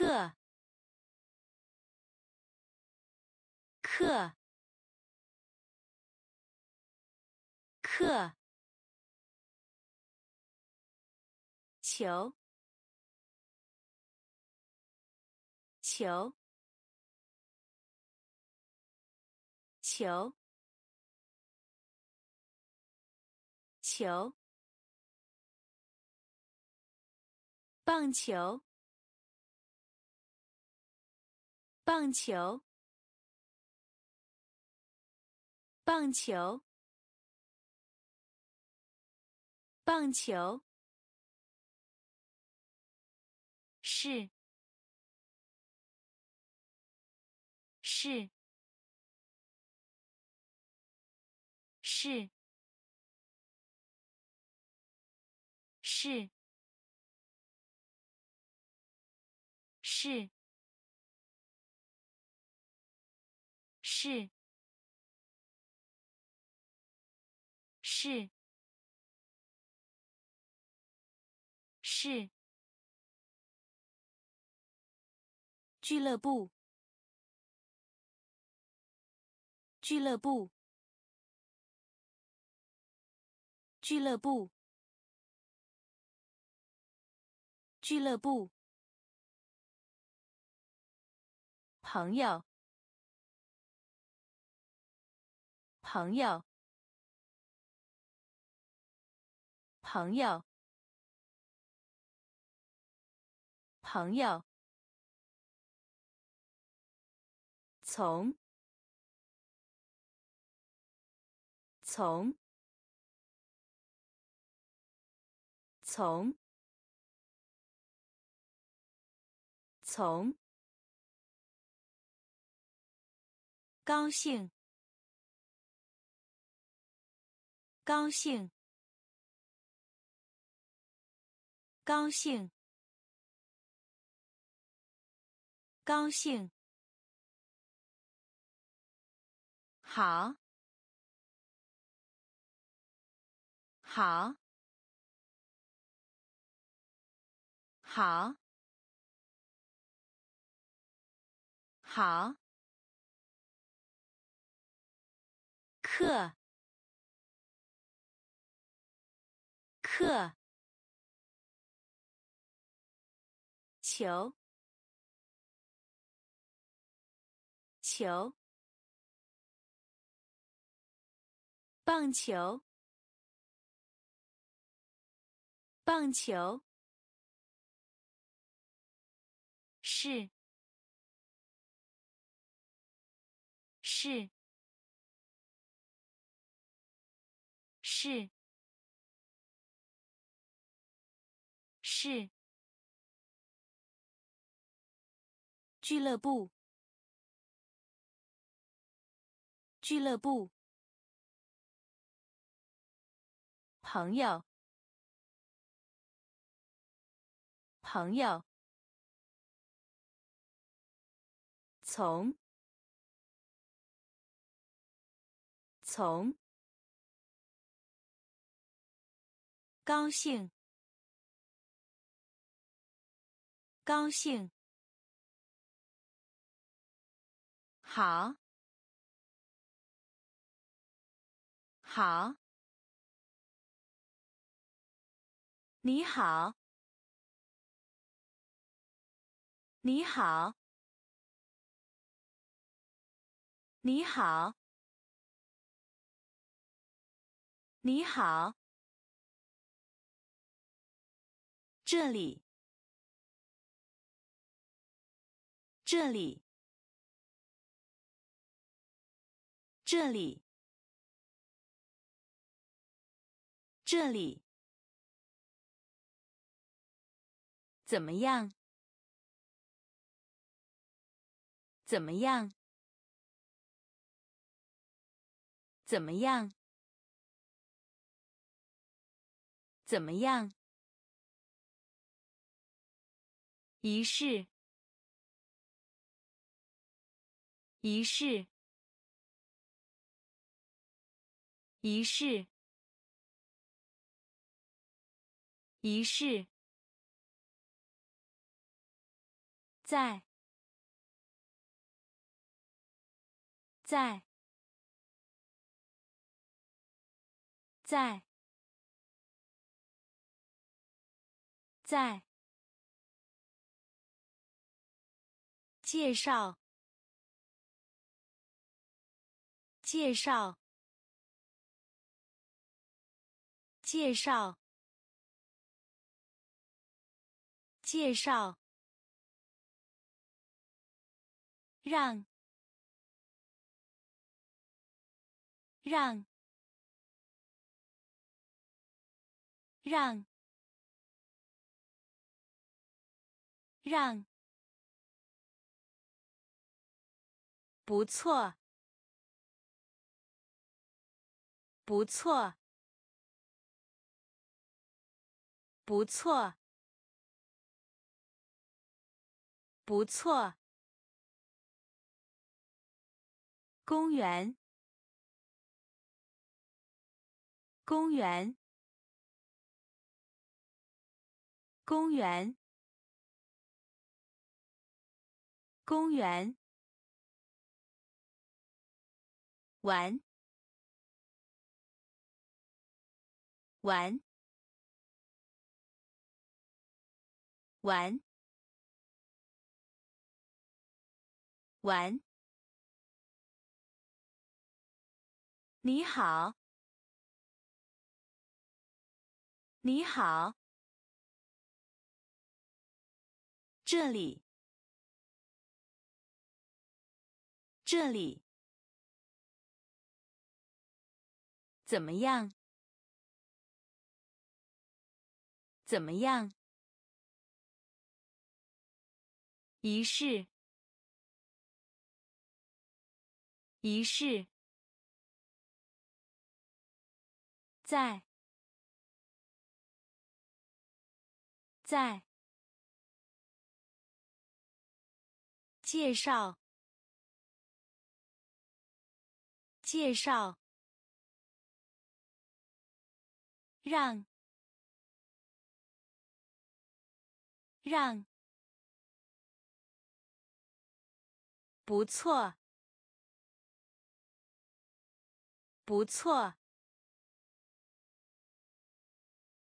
课，课，课，球，球，球，球。棒球，棒球，棒球，棒球，是，是，是，是。是。是是是俱乐部俱乐部俱乐部俱乐部。朋友，朋友，朋友，朋友，从，从，从，从。高兴，高兴，高兴，高兴。好，好，好，好。课，课，球，球，棒球，棒球，是，是。是。是俱乐部。俱乐部。朋友。朋友。从。从。高兴，高兴，好，好，你好，你好，你好，你好。这里，这里，这里，这里，怎么样？怎么样？怎么样？怎么样？仪式，仪式，仪式，仪式。在，在，在，在。介绍，介绍，介绍，介绍，让，让，让，让。不错，不错，不错，不错。公园，公园，公园，公园。玩，玩，玩，玩。你好，你好，这里，这里。怎么样？怎么样？仪式，仪式，在，在，介绍，介绍。让，让，不错，不错。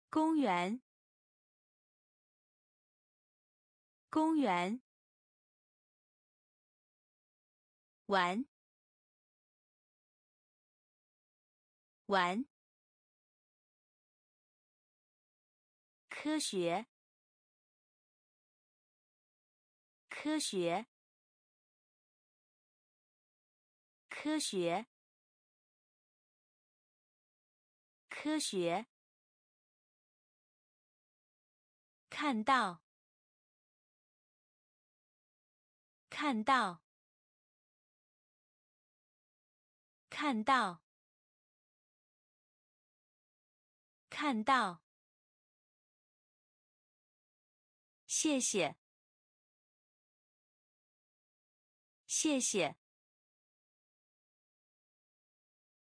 公园，公园，玩，玩。科学，科学，科学，科学。看到，看到，看到，看到。谢谢，谢谢，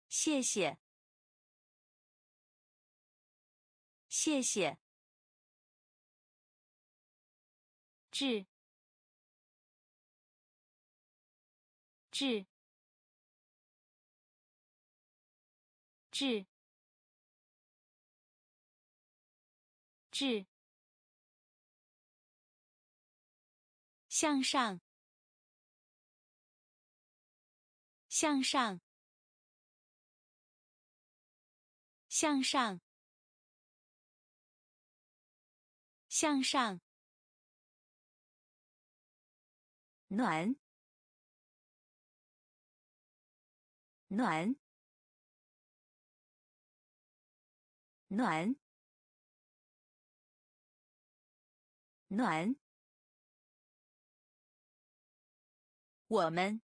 谢谢，谢谢。致，致，致，致。向上，向上，向上，向上。暖，暖，暖，暖。我们，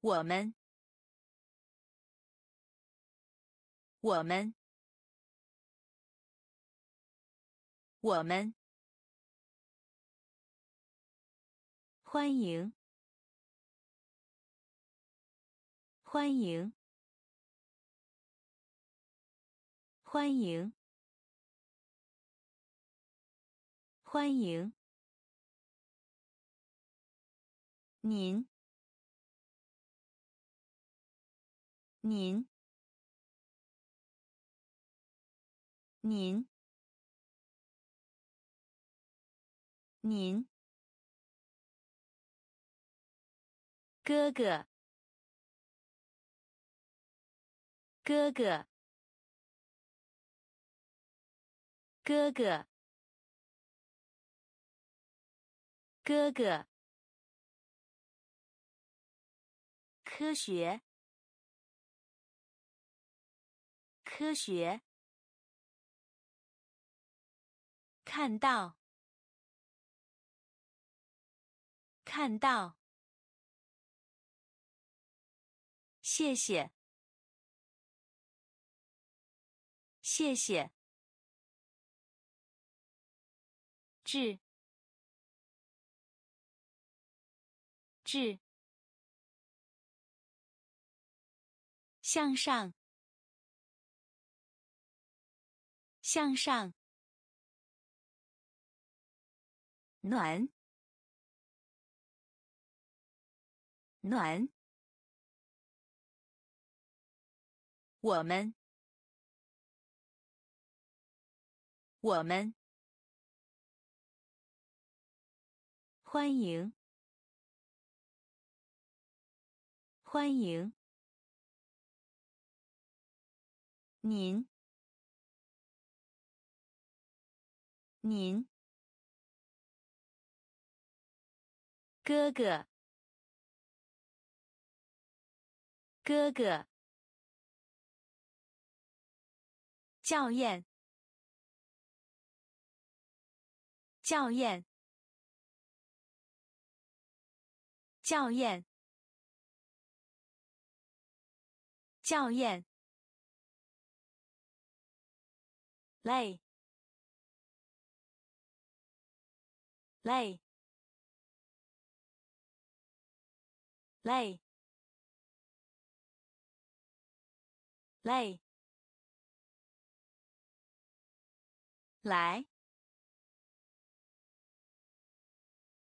我们，我们，我们，欢迎，欢迎，欢迎，欢迎。您，您，您，您，哥哥，哥哥，哥哥，哥哥。科学，科学，看到，看到，谢谢，谢谢，致，致。向上，向上，暖，暖。我们，我们，欢迎，欢迎。您，您，哥哥，哥哥，校验，校验，校验，校验。累，累，累，累，来，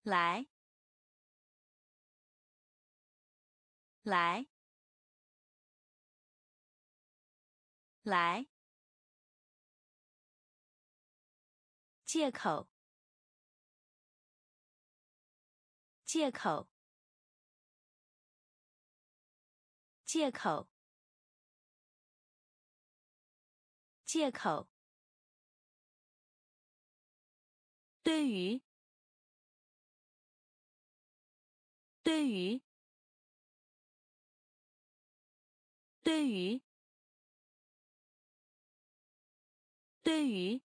来，来，来。借口，借口，借口，借口。对于，对于，对于，对于。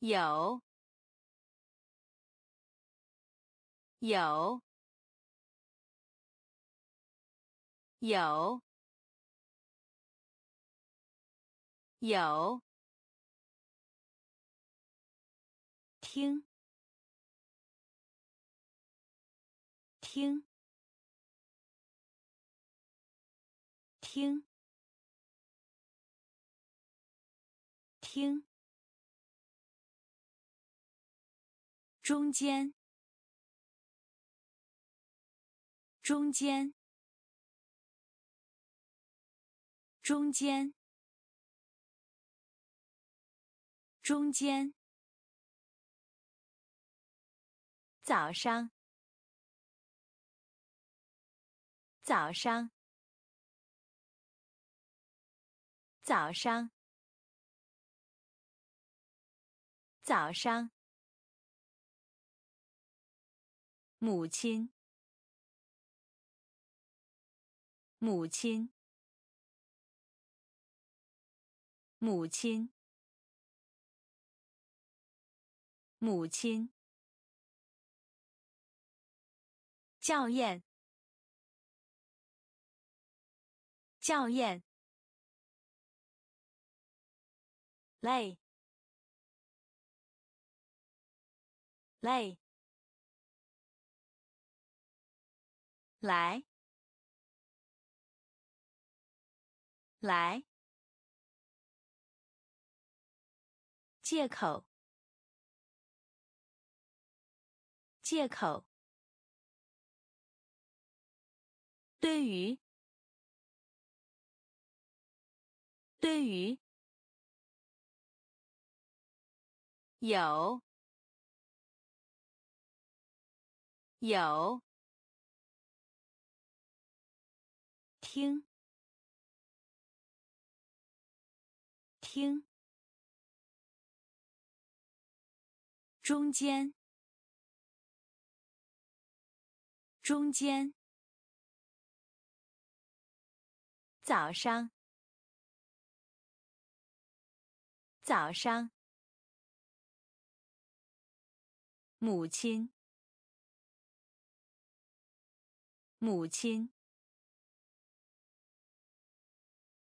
有，有，有，有，听，听，听，听。中间，中间，中间，中间。早上，早上，早上，早上。母亲，母亲，母亲，母亲。校验，校验。累，累。来，来，借口，借口。对于，对于，有，有，听，听，中间，中间。早上，早上，母亲，母亲，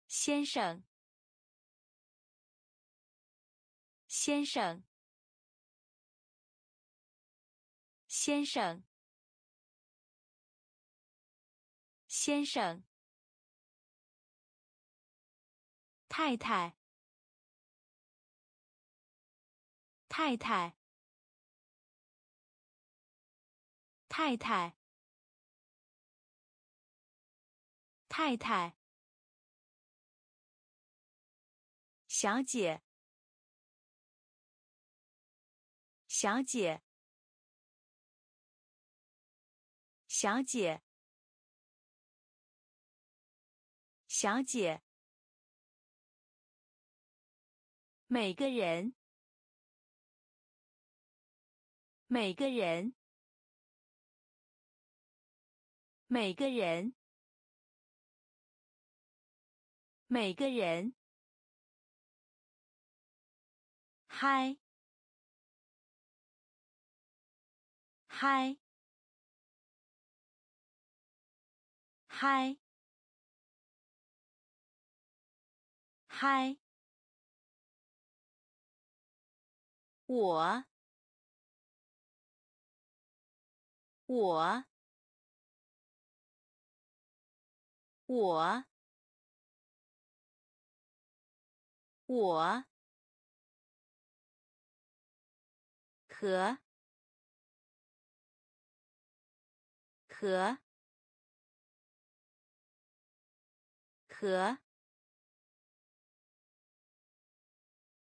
先生，先生，先生，先生。太太，太太，太太，太太，小姐，小姐，小姐，小姐。每个人，每个人，每个人，每个人，嗨，嗨，嗨，嗨。我，我，我，我，和，和，和，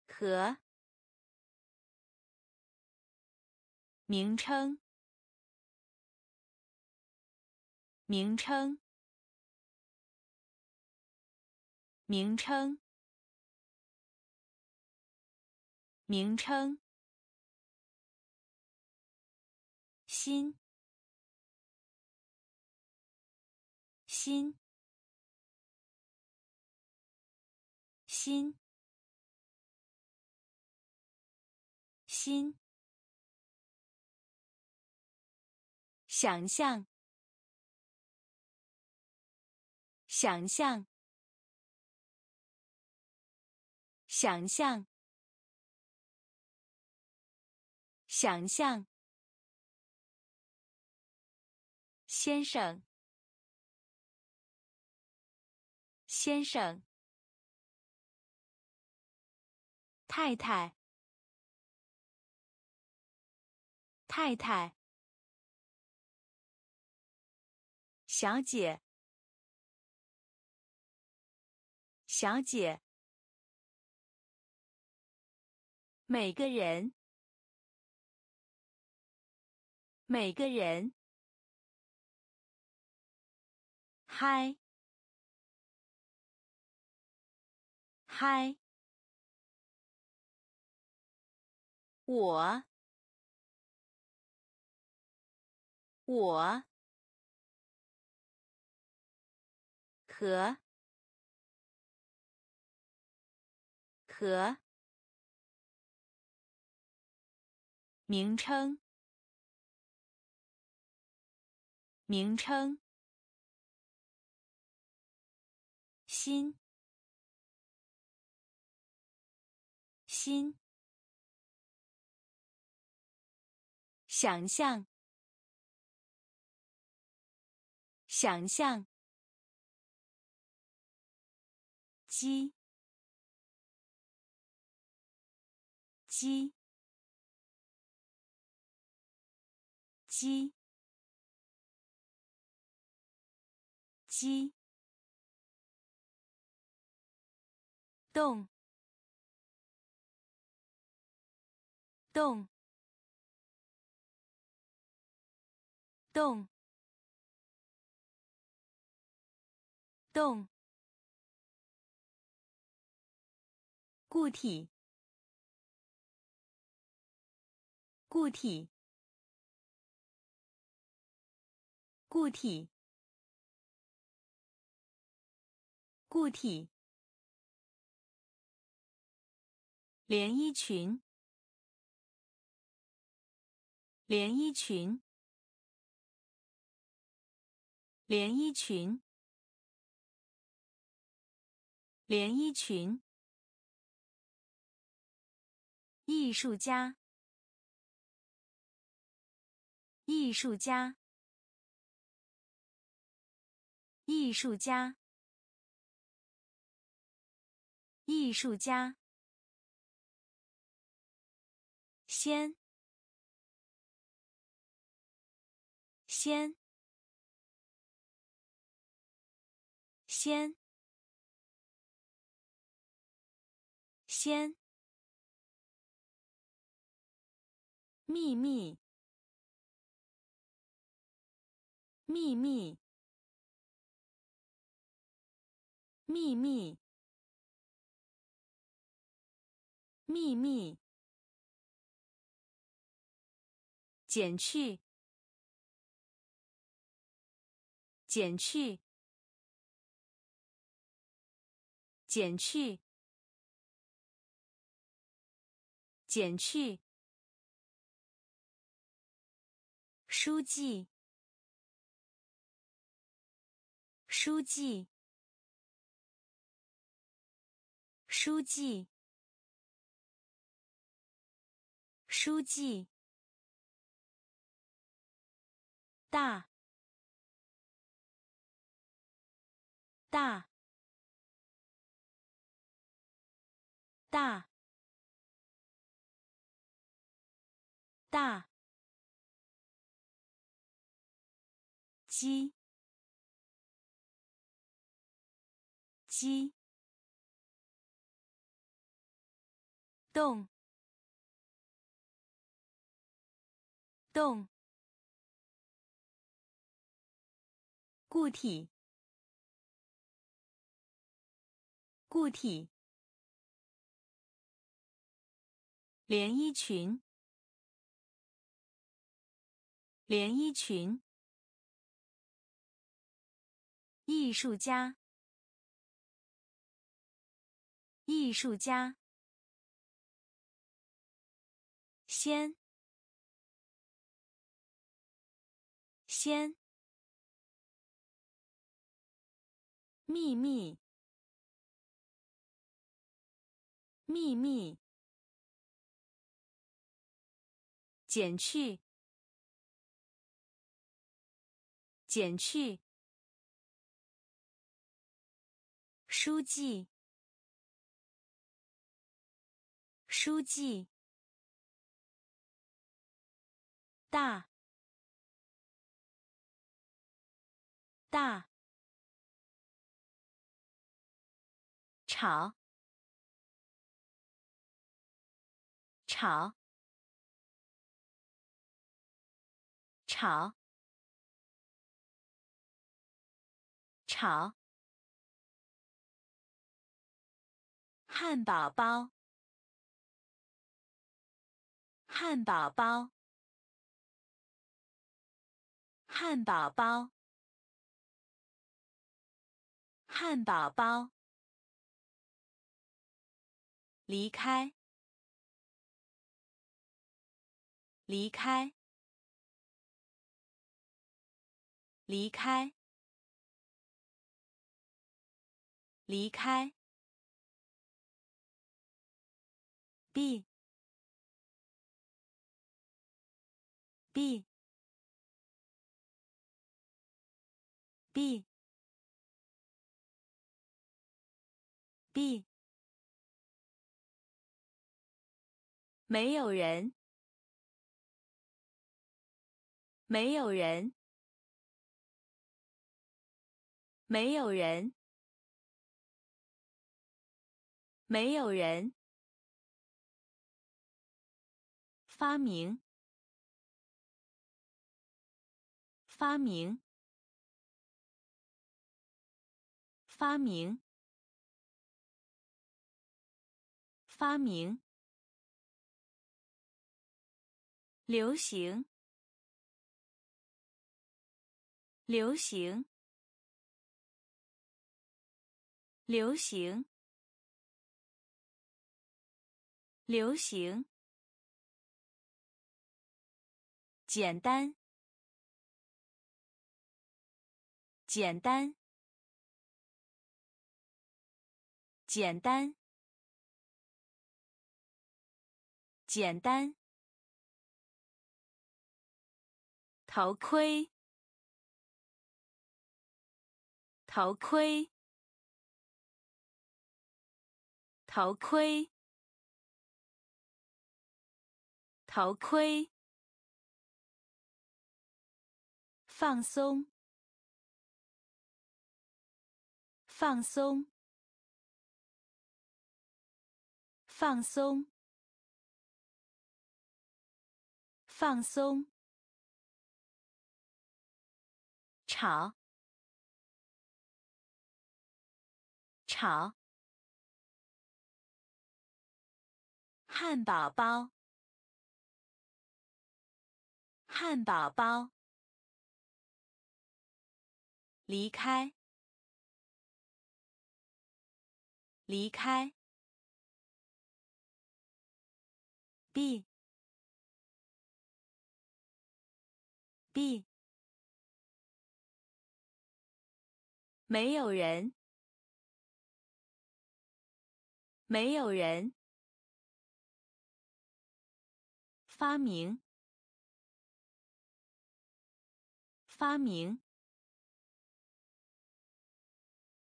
和。名称，名称，名称，名称。心，心，心，心。想象，想象，想象，想象。先生，先生。太太，太太。小姐，小姐，每个人，每个人，嗨，嗨，我，我。和。和。名称。名称。心。心。想象。想象。鸡，鸡，鸡，鸡，动，动，动，动，固体。固体，固体，固体。连衣裙，连衣裙，连衣裙，连衣裙。艺术家。艺术家，艺术家，艺术家。先，先，先，先。秘密。秘密，秘密，秘密。减去，减去，减去，减去。书记。书记，书记，书记，大，大，大，大，鸡。鸡，动，动，固体，固体，连衣裙，连衣裙，艺术家。艺术家，先，先，秘密，秘密，减去，减去，书记。书记，大，大，吵，炒，炒，炒，汉堡包。汉堡包，汉堡包，汉堡包。离开，离开，离开，离开。B。b b b 没有人，没有人，没有人，没有人。发明，发明，发明，发明。流行，流行，流行，流行。简单，简单，简单，简单。头盔，头盔，头盔，头盔。放松，放松，放松，放松。炒，炒。汉堡包，汉堡包。离开，离开。b，b，没有人，没有人。发明，发明。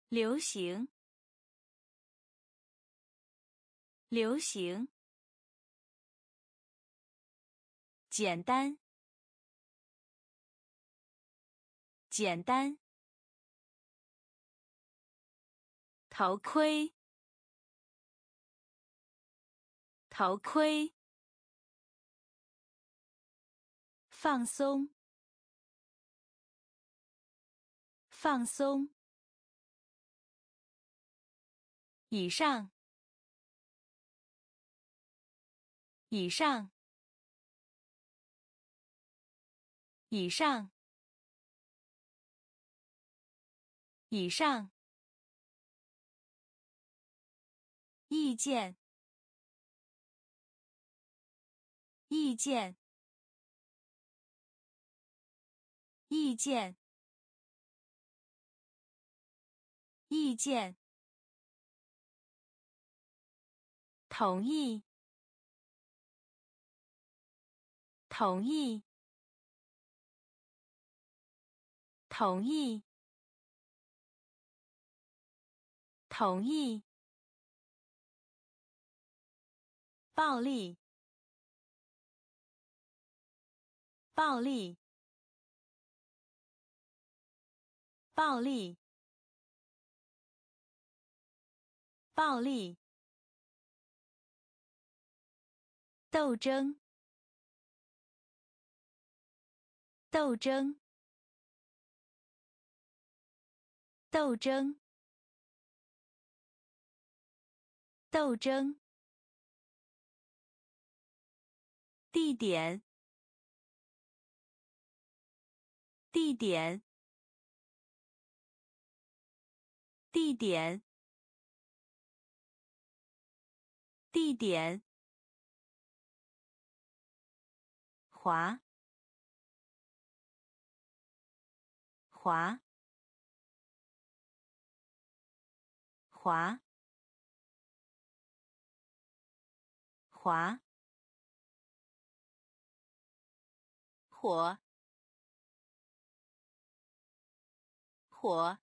流行，流行。简单，简单。头盔，头盔。放松，放松。以上，以上，以上，以上。意见，意见，意见，意见。同意，同意，同意，同意。暴力，暴力，暴力，暴力。斗争，斗争，斗争，斗争。地点，地点，地点，地点。滑，滑，滑，滑，火，火，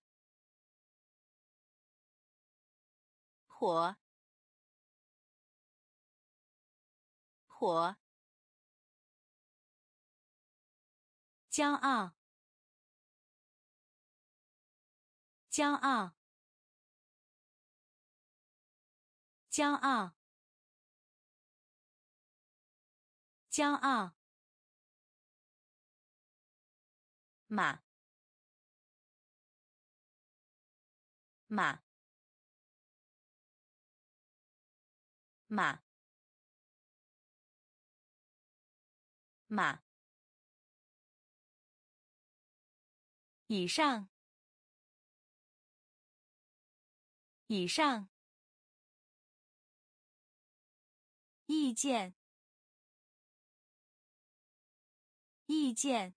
火，火，骄傲，骄傲，骄傲，骄傲，马，马，马。马，以上，以上，意见，意见，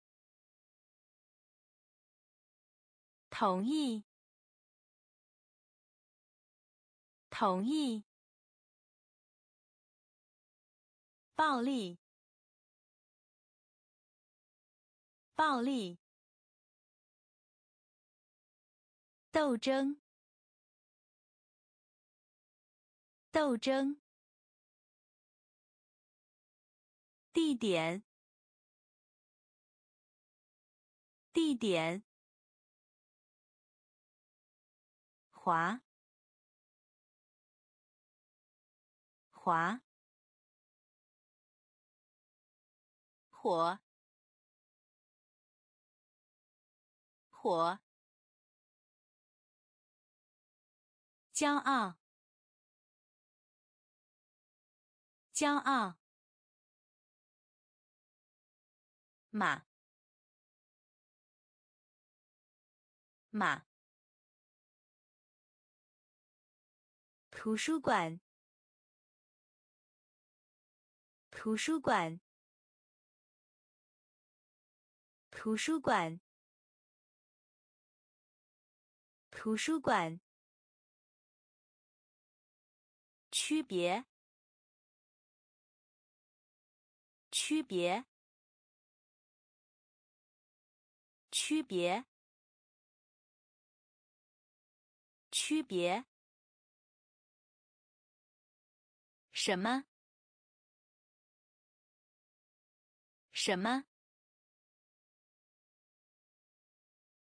同意，同意，暴力。暴力，斗争，斗争，地点，地点，滑，滑，火。火，骄傲，骄傲，马，马，图书馆，图书馆，图书馆。图书馆。区别。区别。区别。区别。什么？什么？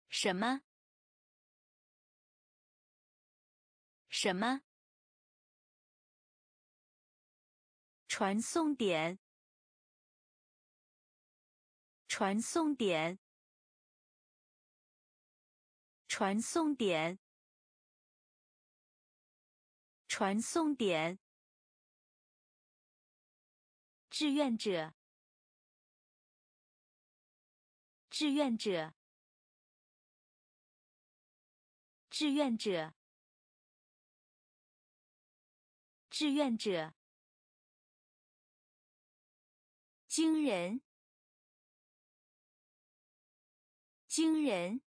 什么？什么？传送点。传送点。传送点。传送点。志愿者。志愿者。志愿者。志愿者，惊人，惊人，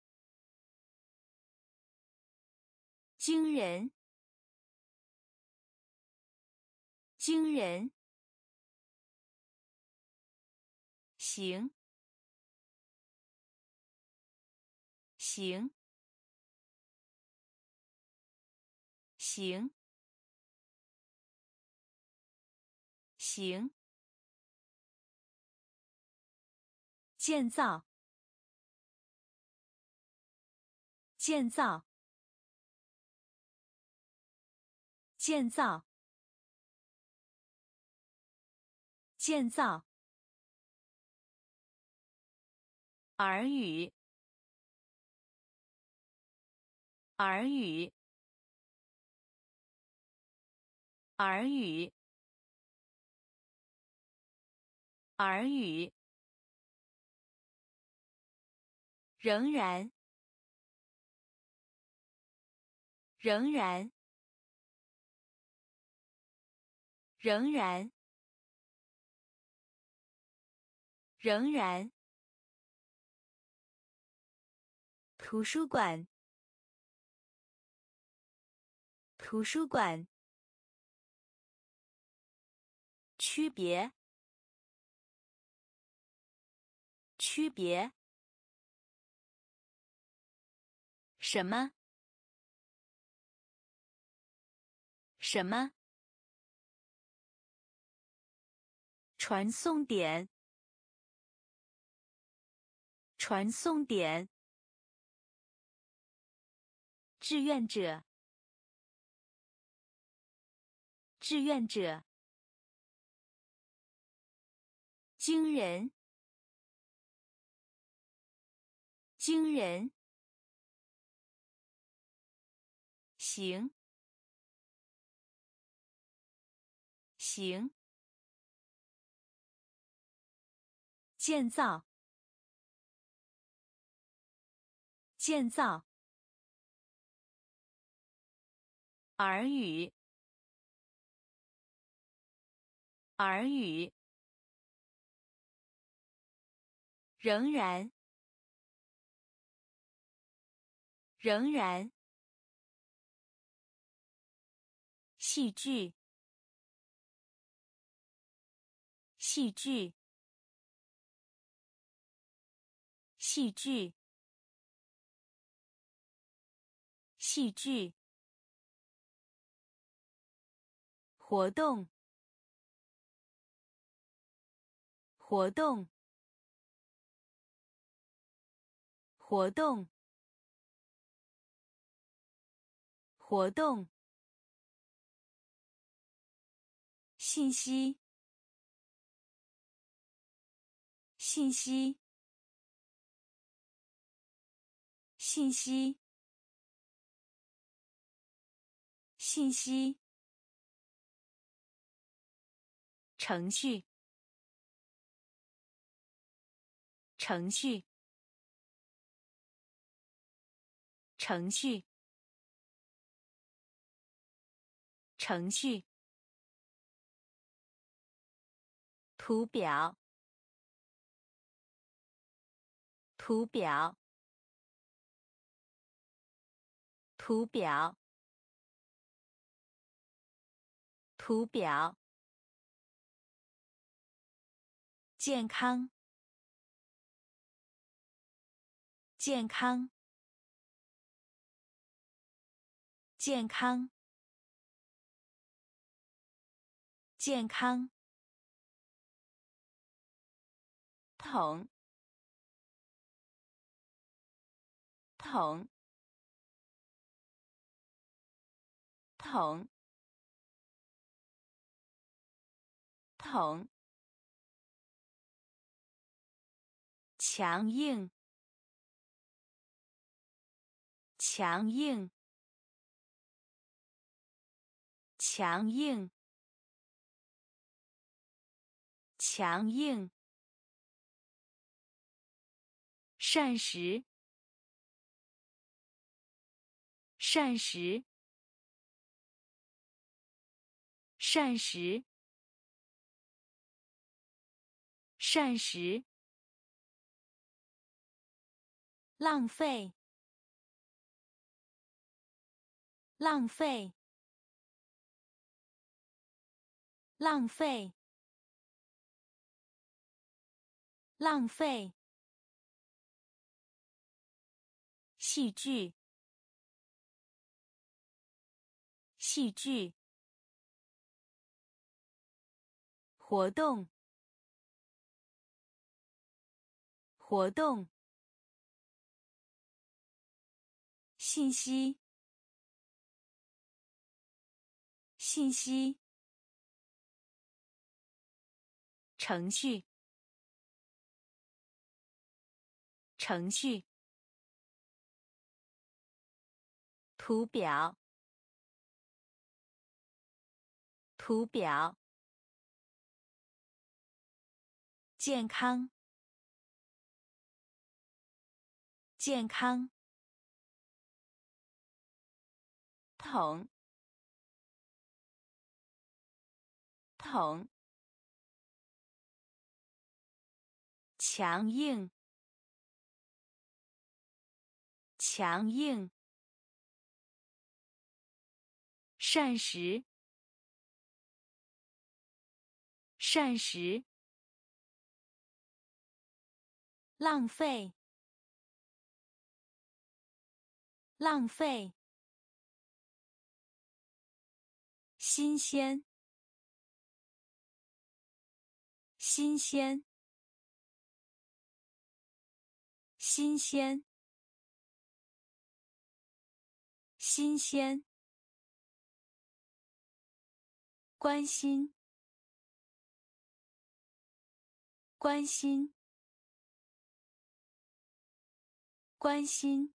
惊人，惊人，行，行，行。行，建造，建造，建造，建造。耳语，耳语，耳语。耳语，仍然，仍然，仍然，仍然。图书馆，图书馆。区别。区别？什么？什么？传送点，传送点。志愿者，志愿者。惊人，惊人。行，行。建造，建造。耳语，耳语。仍然，仍然。戏剧，戏剧，戏剧，戏剧。活动，活动。活动，活动。信息，信息，信息，信息。程序，程序。程序，程序，图表，图表，图表，图表，健康，健康。健康，健康。桶，桶，桶，桶。强硬，强硬。强硬，强硬。膳食，膳食，膳食，膳食。浪费，浪费。浪费，浪费。戏剧，戏剧。活动，活动。信息，信息。程序，程序，图表，图表，健康，健康，桶，桶。强硬，强硬。膳食，膳食。浪费，浪费。新鲜，新鲜，新鲜，新鲜，关心，关心，关心，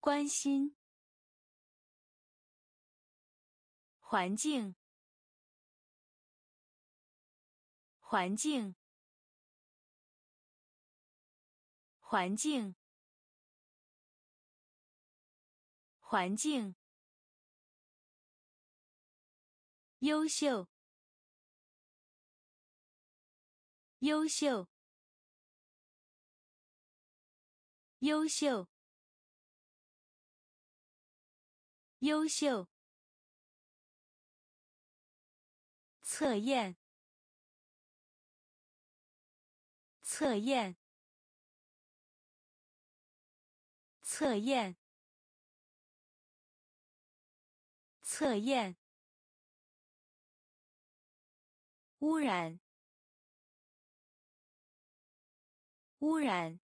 关心，环境。环境，环境，环境，优秀，优秀，优秀，优秀，测验。测验，测验，测验。污染，污染，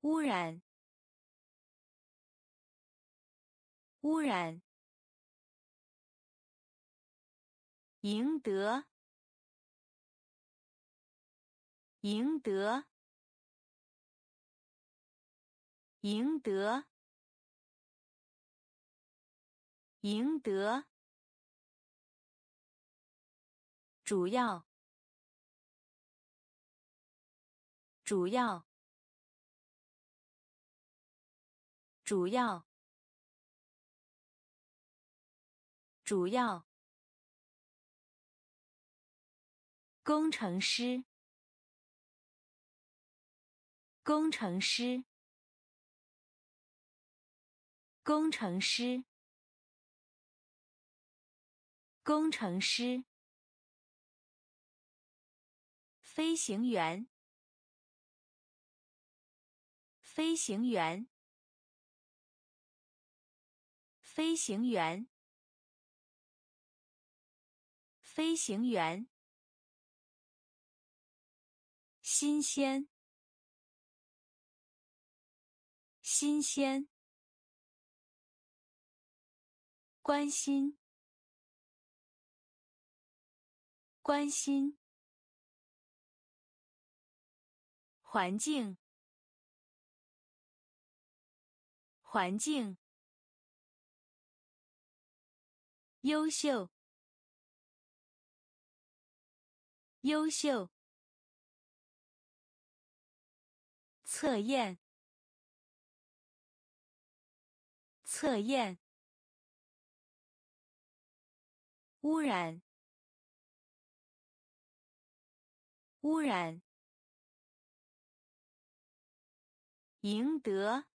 污染，污染。赢得。赢得，赢得，赢得。主要，主要，主要，主要。工程师。工程师，工程师，工程师，飞行员，飞行员，飞行员，飞行员，新鲜。新鲜，关心，关心，环境，环境，优秀，优秀，测验。测验，污染，污染，赢得，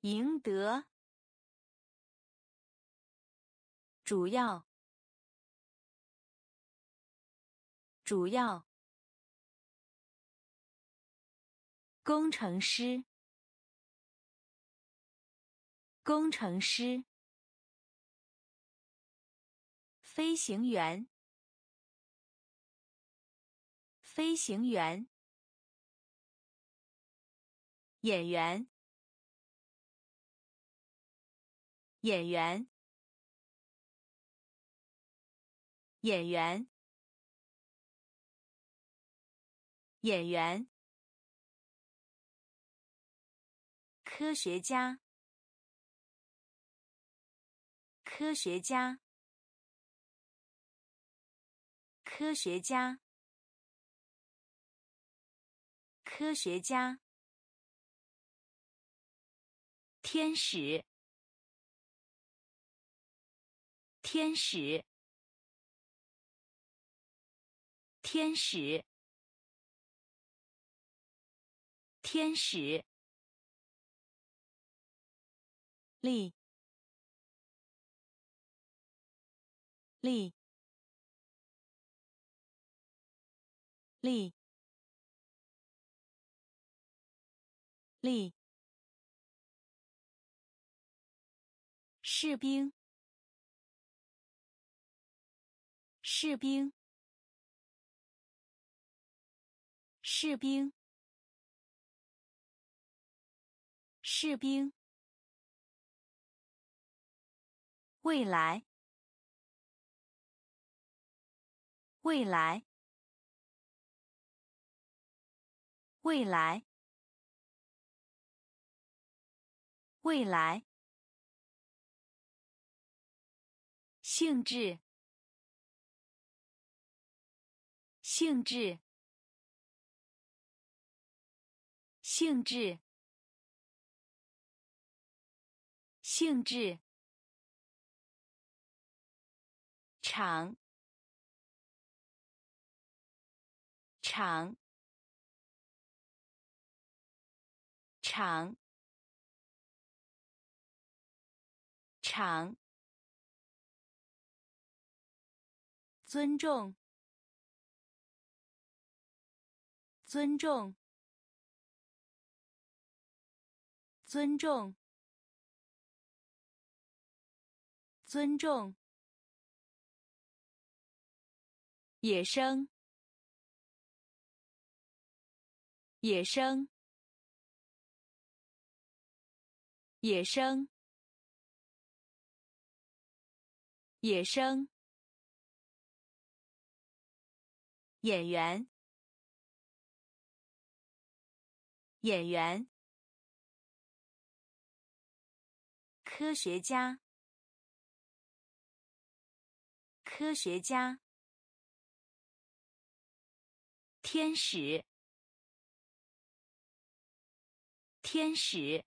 赢得，主要，主要，工程师。工程师，飞行员，飞行员，演员，演员，演员，演员，科学家。科学家，科学家，科学家，天使，天使，天使，天使，力。力，力，力，士兵，士兵，士兵，士兵。未来，未来，未来，未来。性质，性质，性质，性质。长，长，长，长。尊重，尊重，尊重，尊重。野生，野生，野生，野生。演员，演员。科学家，科学家。天使，天使，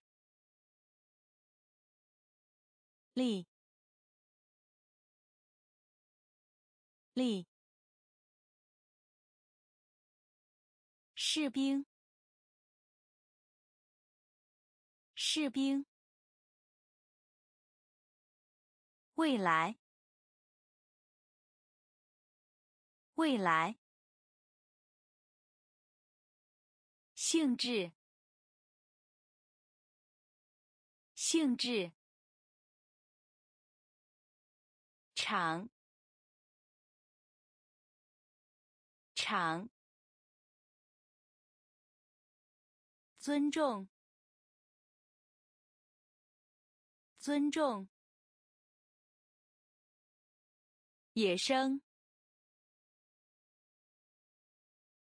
力，力，士兵，士兵，未来，未来。性质，性质，长，长，尊重，尊重，野生，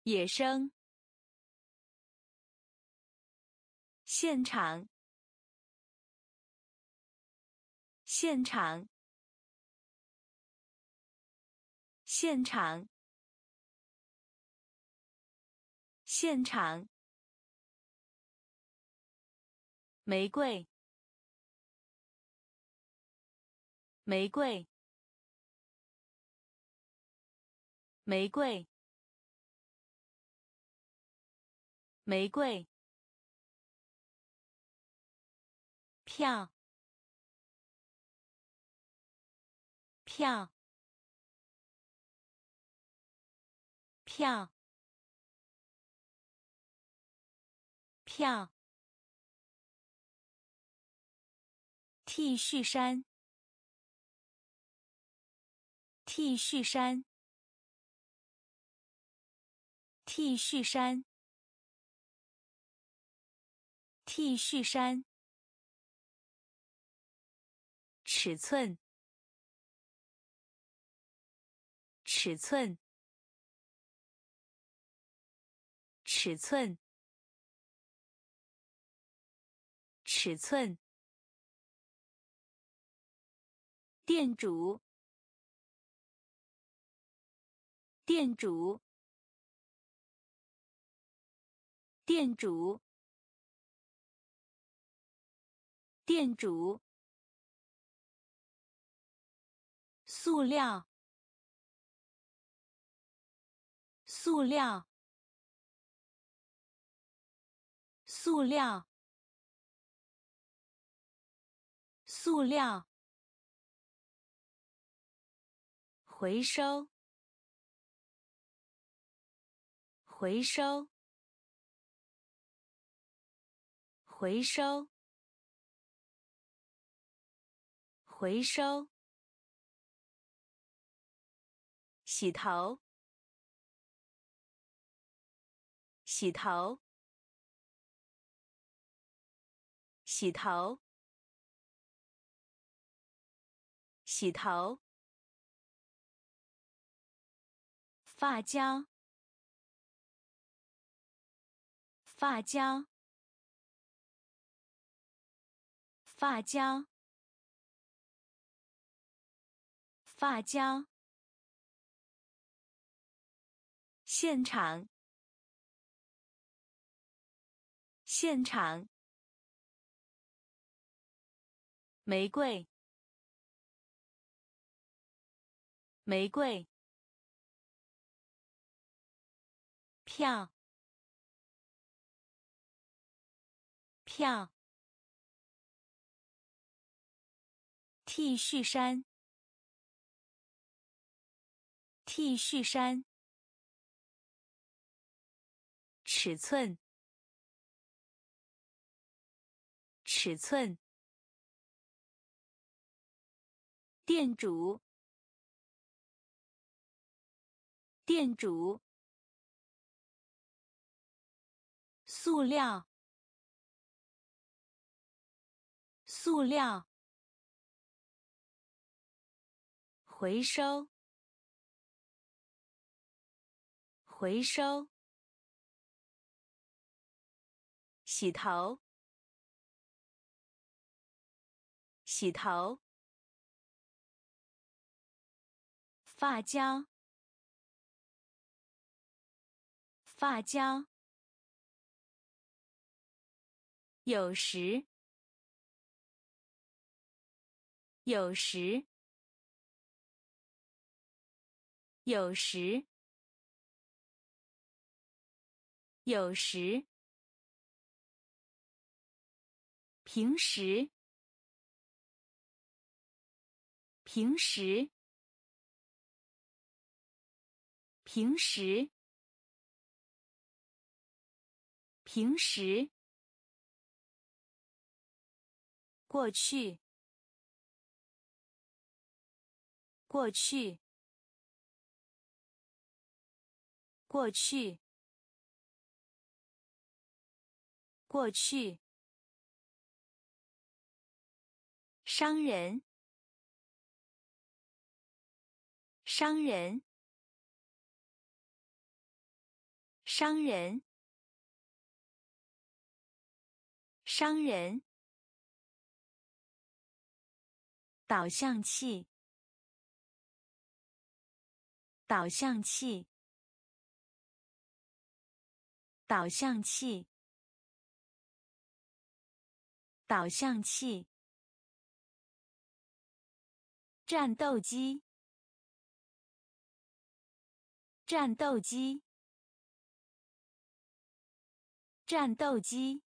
野生。现场，现场，现场，现场。玫瑰，玫瑰，玫瑰，玫瑰。票，票，票，票。T 恤衫，T 恤衫，T 恤衫，T 恤衫。尺寸，尺寸，尺寸，尺寸。店主，店主，店主，店主。塑料，塑料，塑料，塑料。回收，回收，回收，回收，洗头，洗头，洗头，洗头，发胶，发胶，发胶。发胶，现场，现场，玫瑰，玫瑰，票，票，T 恤衫。T 恤衫，尺寸，尺寸，店主，店主，塑料，塑料，回收。回收，洗头，洗头，发胶，发胶，有时，有时，有时。有时，平时，平时，平时，平时，过去，过去，过去。过去，商人，商人，商人，商人，导向器，导向器，导向器。导向器，战斗机，战斗机，战斗机，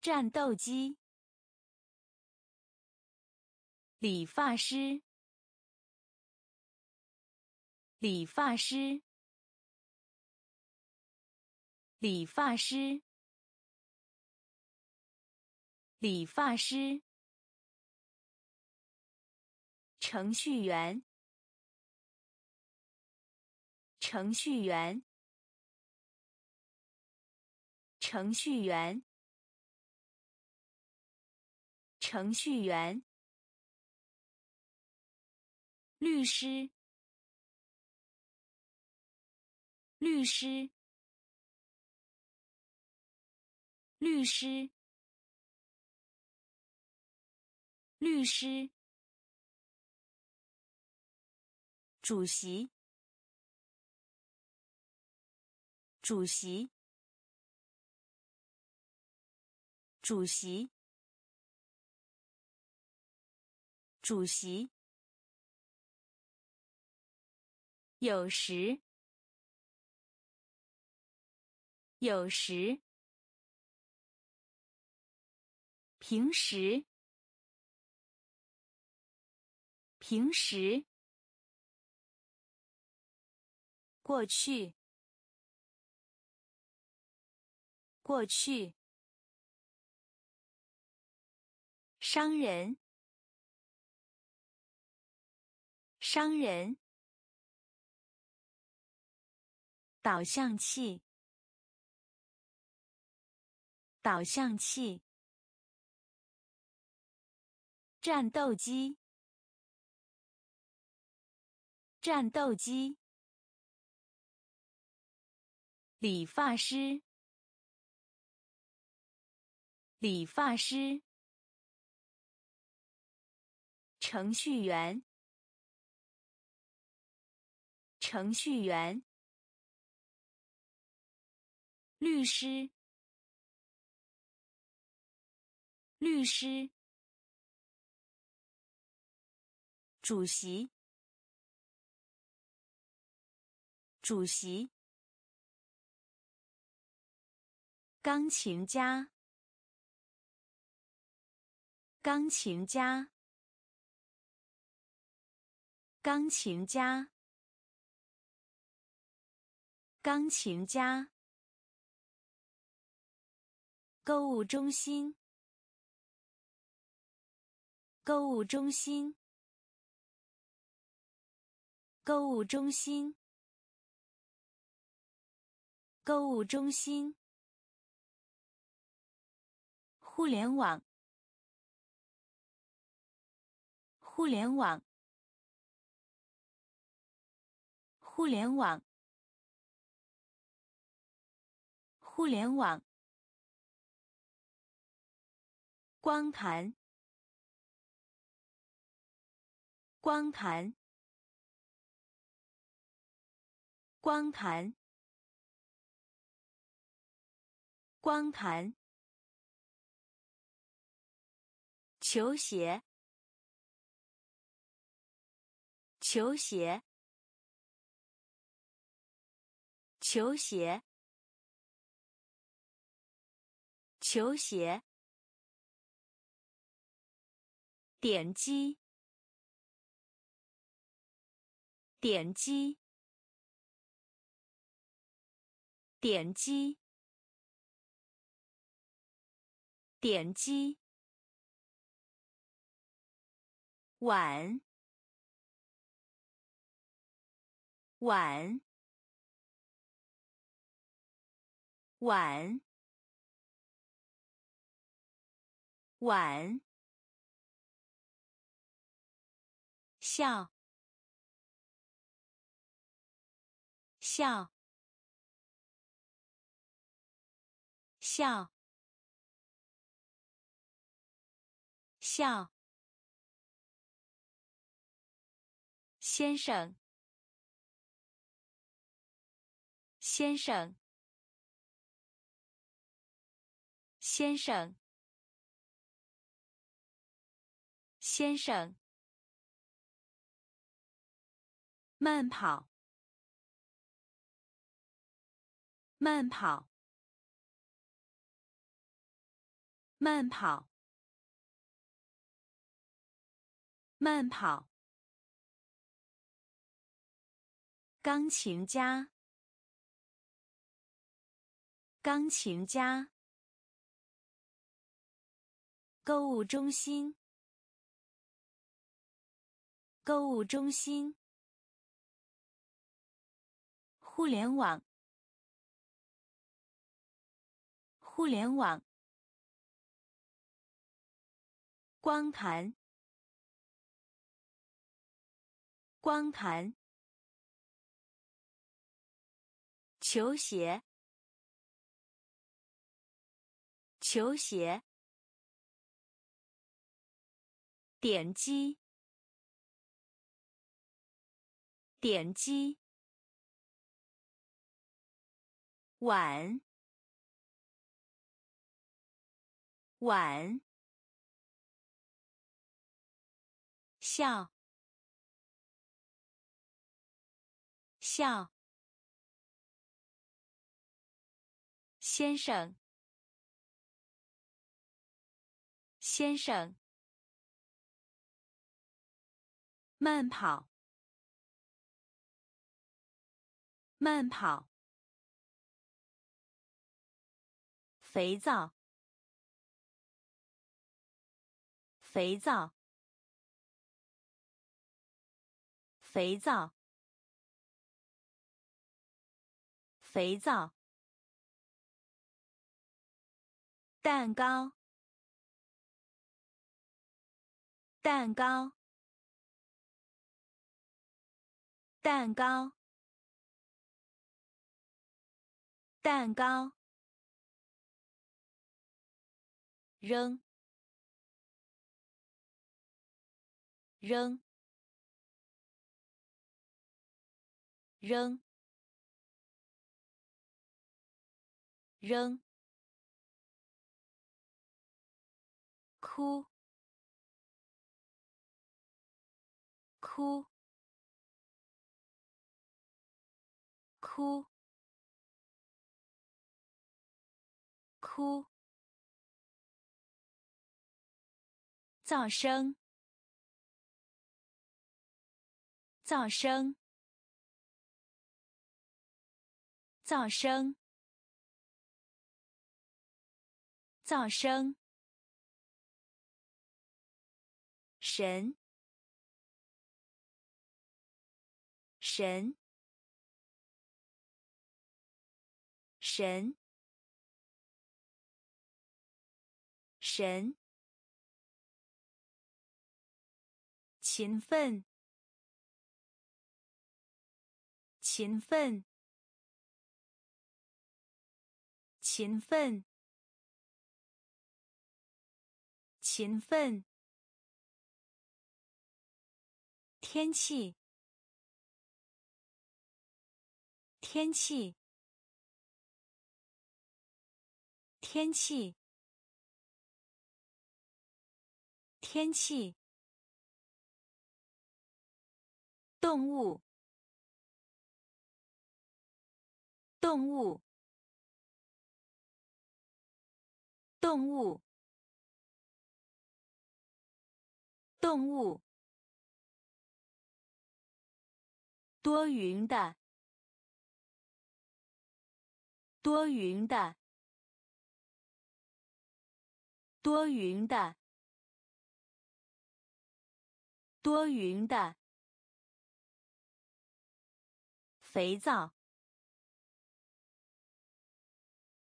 战斗机，理发师，理发师，理发师。理发师，程序员，程序员，程序员，程序员，律师，律师，律师。律师，主席，主席，主席，主席。有时，有时，平时。平时，过去，过去，商人，商人。导向器，导向器。战斗机，战斗机。理发师，理发师。程序员，程序员。律师，律师。主席，主席。钢琴家，钢琴家。钢琴家，钢琴家。购物中心，购物中心，购物中心，购物中心。互联网，互联网，互联网，互联网。光盘，光盘，光盘，光盘。球鞋，球鞋，球鞋，球鞋。点击，点击，点击，点击。碗，晚。晚。晚。笑，笑，笑，笑。先生，先生，先生，先生。慢跑，慢跑，慢跑，慢跑。钢琴家，钢琴家。购物中心，购物中心。互联网，互联网。光盘，光盘。球鞋，球鞋。点击，点击。碗，碗，笑，笑，先生，先生，慢跑，慢跑。肥皂，肥皂，肥皂，肥皂。蛋糕，蛋糕，蛋糕，蛋糕。扔，扔，扔，扔。哭，哭，哭，哭。噪声，噪声，噪声，噪声。神，神，神，神，勤奋，勤奋，勤奋，勤奋。天气，天气，天气，天气。动物，动物，动物，动物。多云的，多云的，多云的，多云的。肥皂，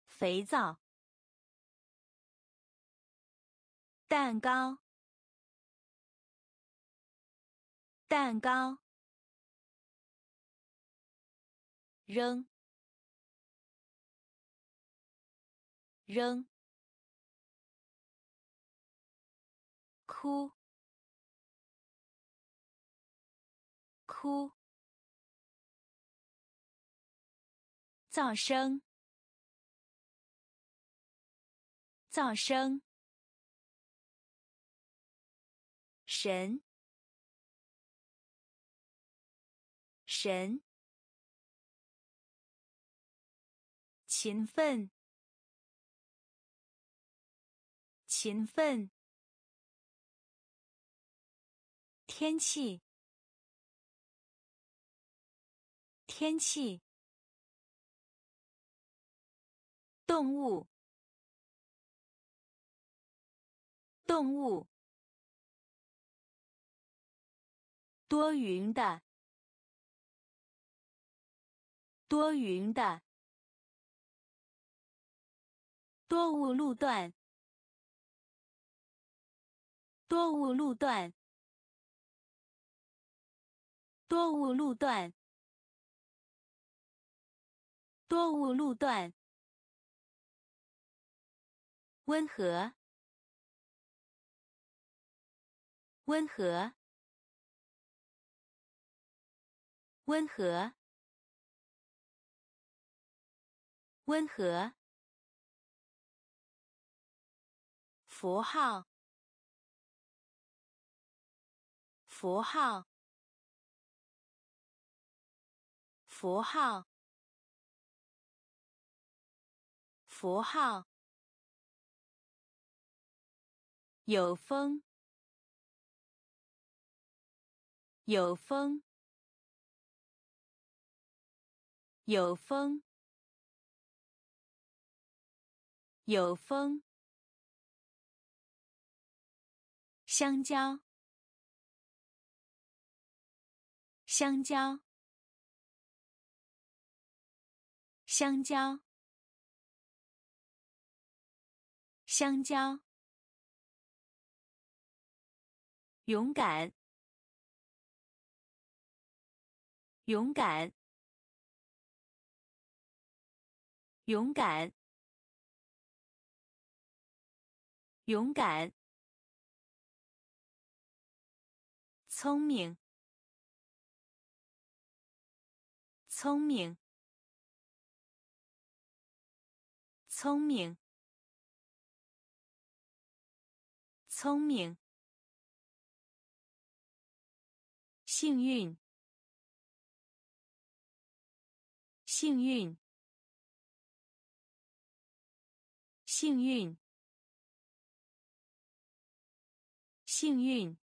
肥皂。蛋糕，蛋糕。扔，扔，哭，哭，噪声，噪声，神，神。勤奋，勤奋。天气，天气。动物，动物。多云的，多云的。多雾路段，多雾路段，多雾路段，多雾路段。温和，温和，温和，温和。符号，符号，符号，符号。有风，有风，有风，有风。香蕉，香蕉，香蕉，香蕉。勇敢，勇敢，勇敢，勇敢。聪明，聪明，聪明，聪明。幸运，幸运，幸运，幸运。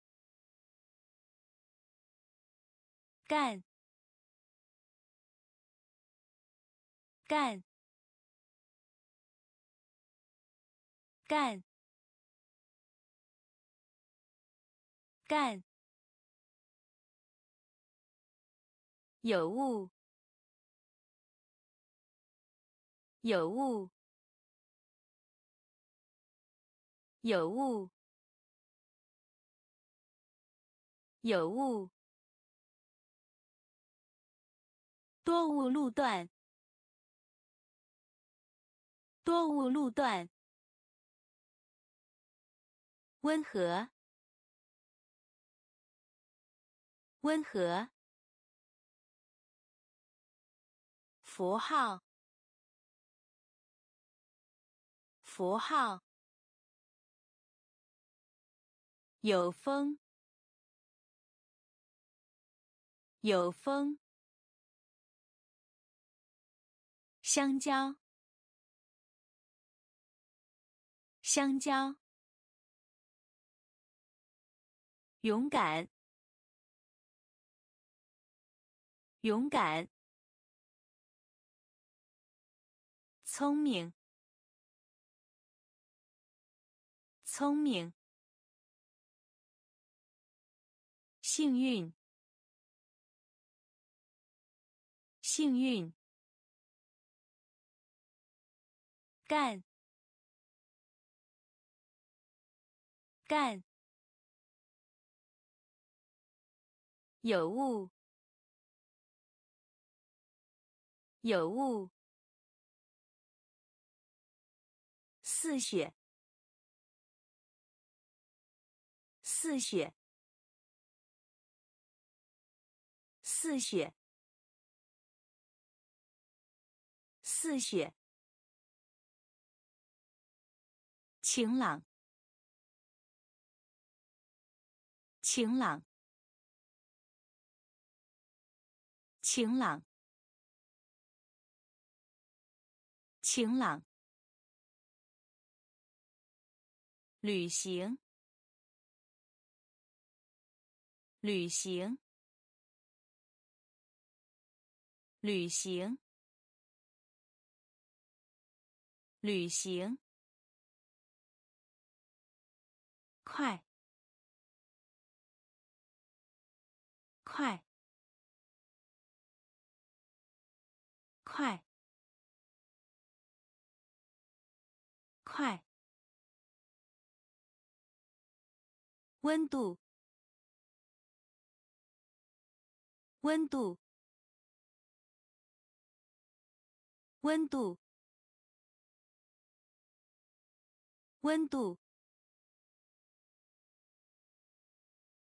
干，干，干，干。有物，有物，有物，有物。多雾路段，多雾路段，温和，温和，符号，符号，有风，有风。香蕉，香蕉。勇敢，勇敢。聪明，聪明。幸运，幸运。干，干，有物，有物，似雪，似雪，似雪，似雪。晴朗，晴朗，晴朗，晴朗。旅行，旅行，旅行，旅行。快，快，快，快！温度，温度，温度，温度。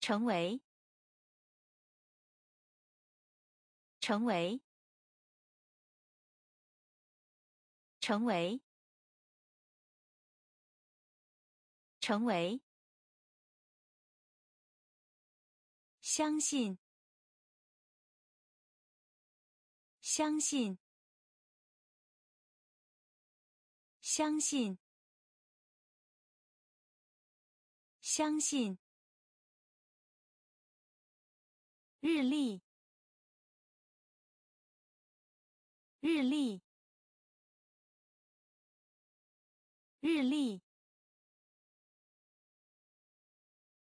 成为，成为，成为，成为。相信，相信，相信，相信。日历，日历，日历，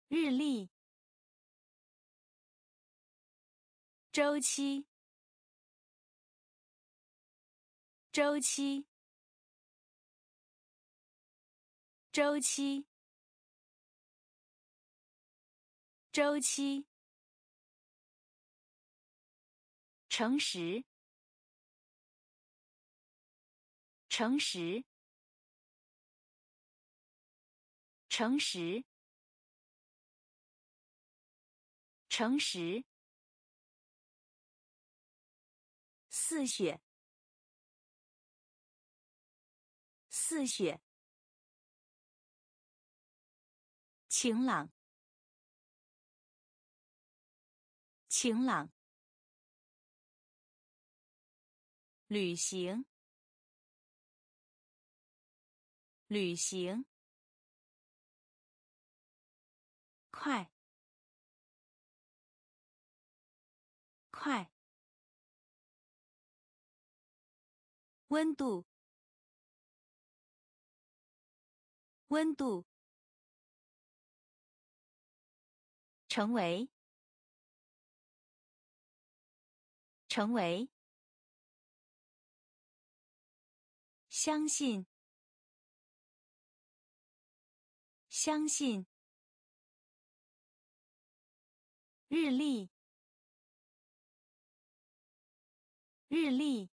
日历，周期，周期，周期，周期，诚实，诚实，诚实。诚实，似雪，似雪，晴朗，晴朗，旅行，旅行，快。快，温度，温度，成为，成为，相信，相信，日历。日历，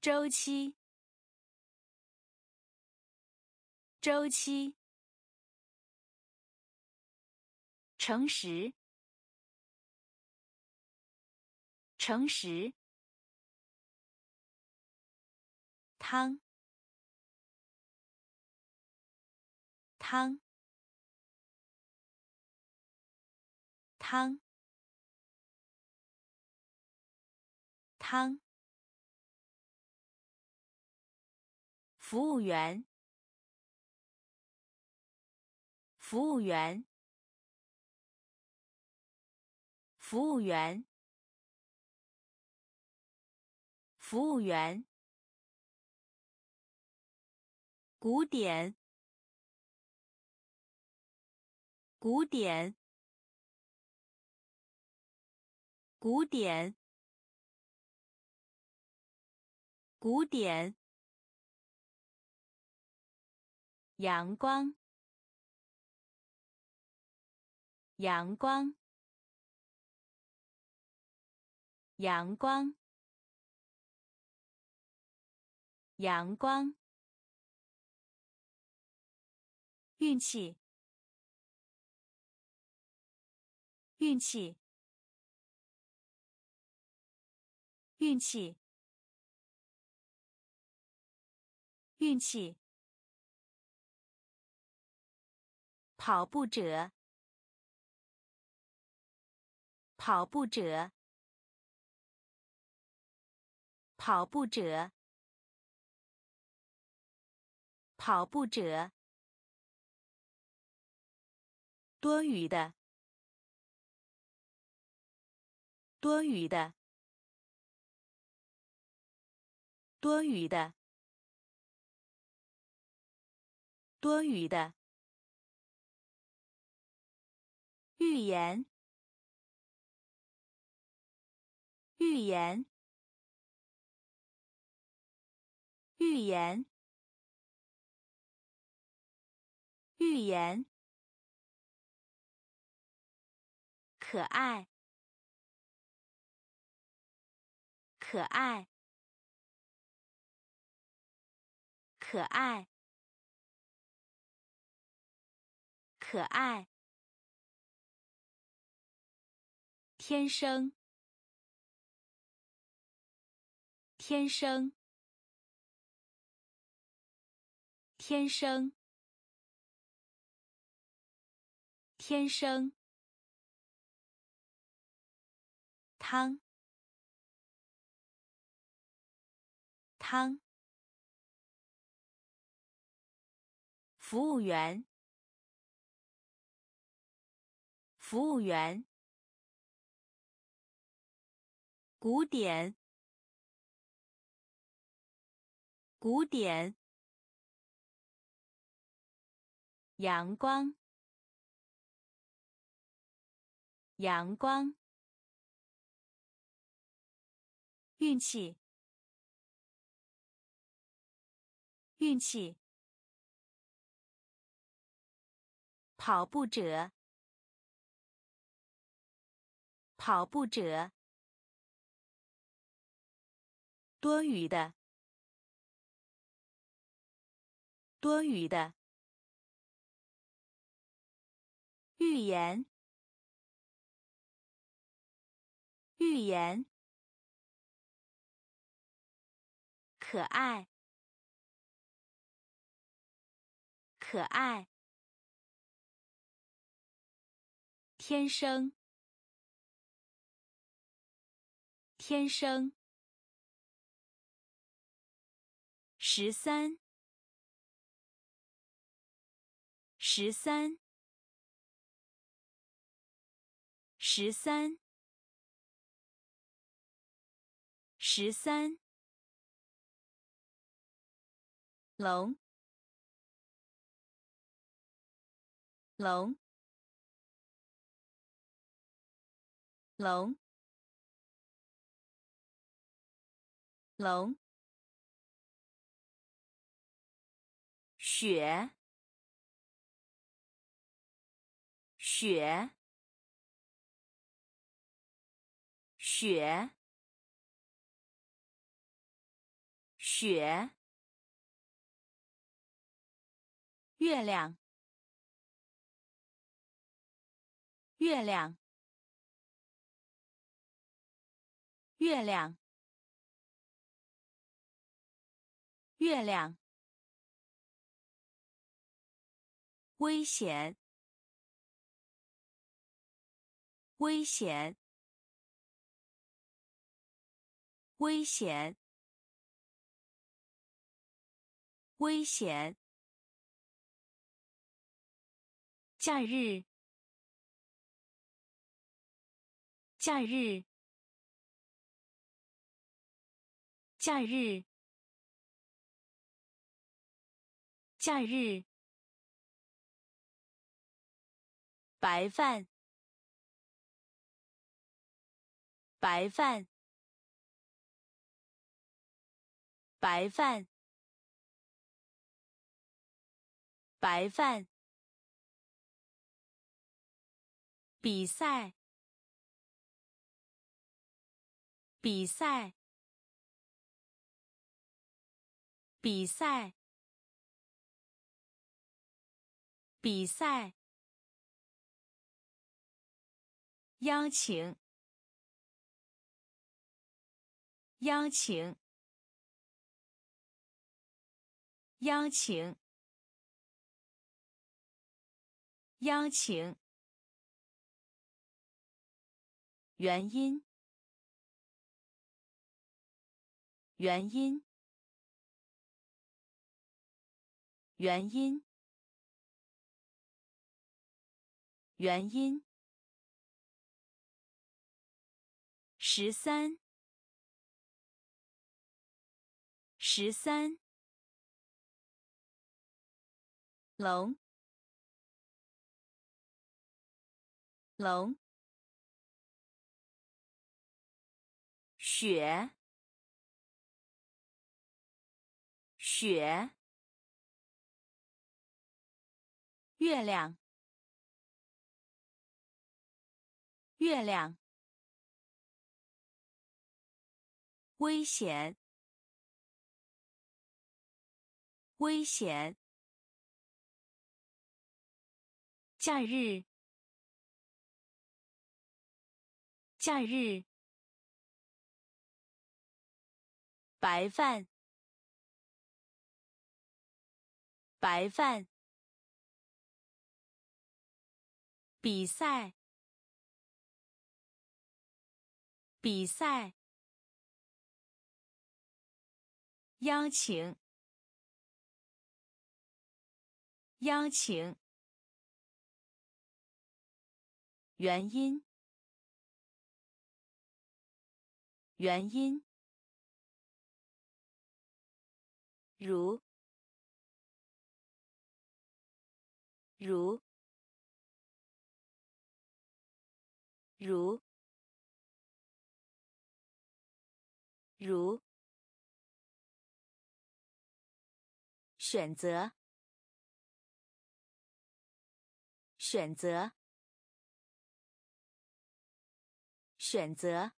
周期，周期，诚实，诚实，汤，汤，汤。汤，服务员，服务员，服务员，服务员，古典，古典，古典。古典，阳光，阳光，阳光，阳光，运气，运气，运气。运气，跑步者，跑步者，跑步者，跑步者，多余的，多余的，多余的。多余的。预言，预言，预言，预言，可爱，可爱，可爱。可爱，天生，天生，天生，天生，汤，汤，服务员。服务员，古典，古典，阳光，阳光，运气，运气，跑步者，跑步者，多余的，多余的。预言，预言，可爱，可爱，天生，天生，十三，十三。十三，十三，龙，龙，龙，龙，雪，雪。雪，雪，月亮，月亮，月亮，月亮，危险，危险。危险！危险！假日！假日！假日！假日！白饭！白饭！白饭，白饭。比赛，比赛，比赛，比赛。邀请，邀请。邀请，邀请。原因，原因，原因，原因。十三，十三。龙，龙，雪，雪，月亮，月亮，危险，危险。假日，假日，白饭，白饭，比赛，比赛，邀请，邀请。原因，原因，如，如如如选择选择选择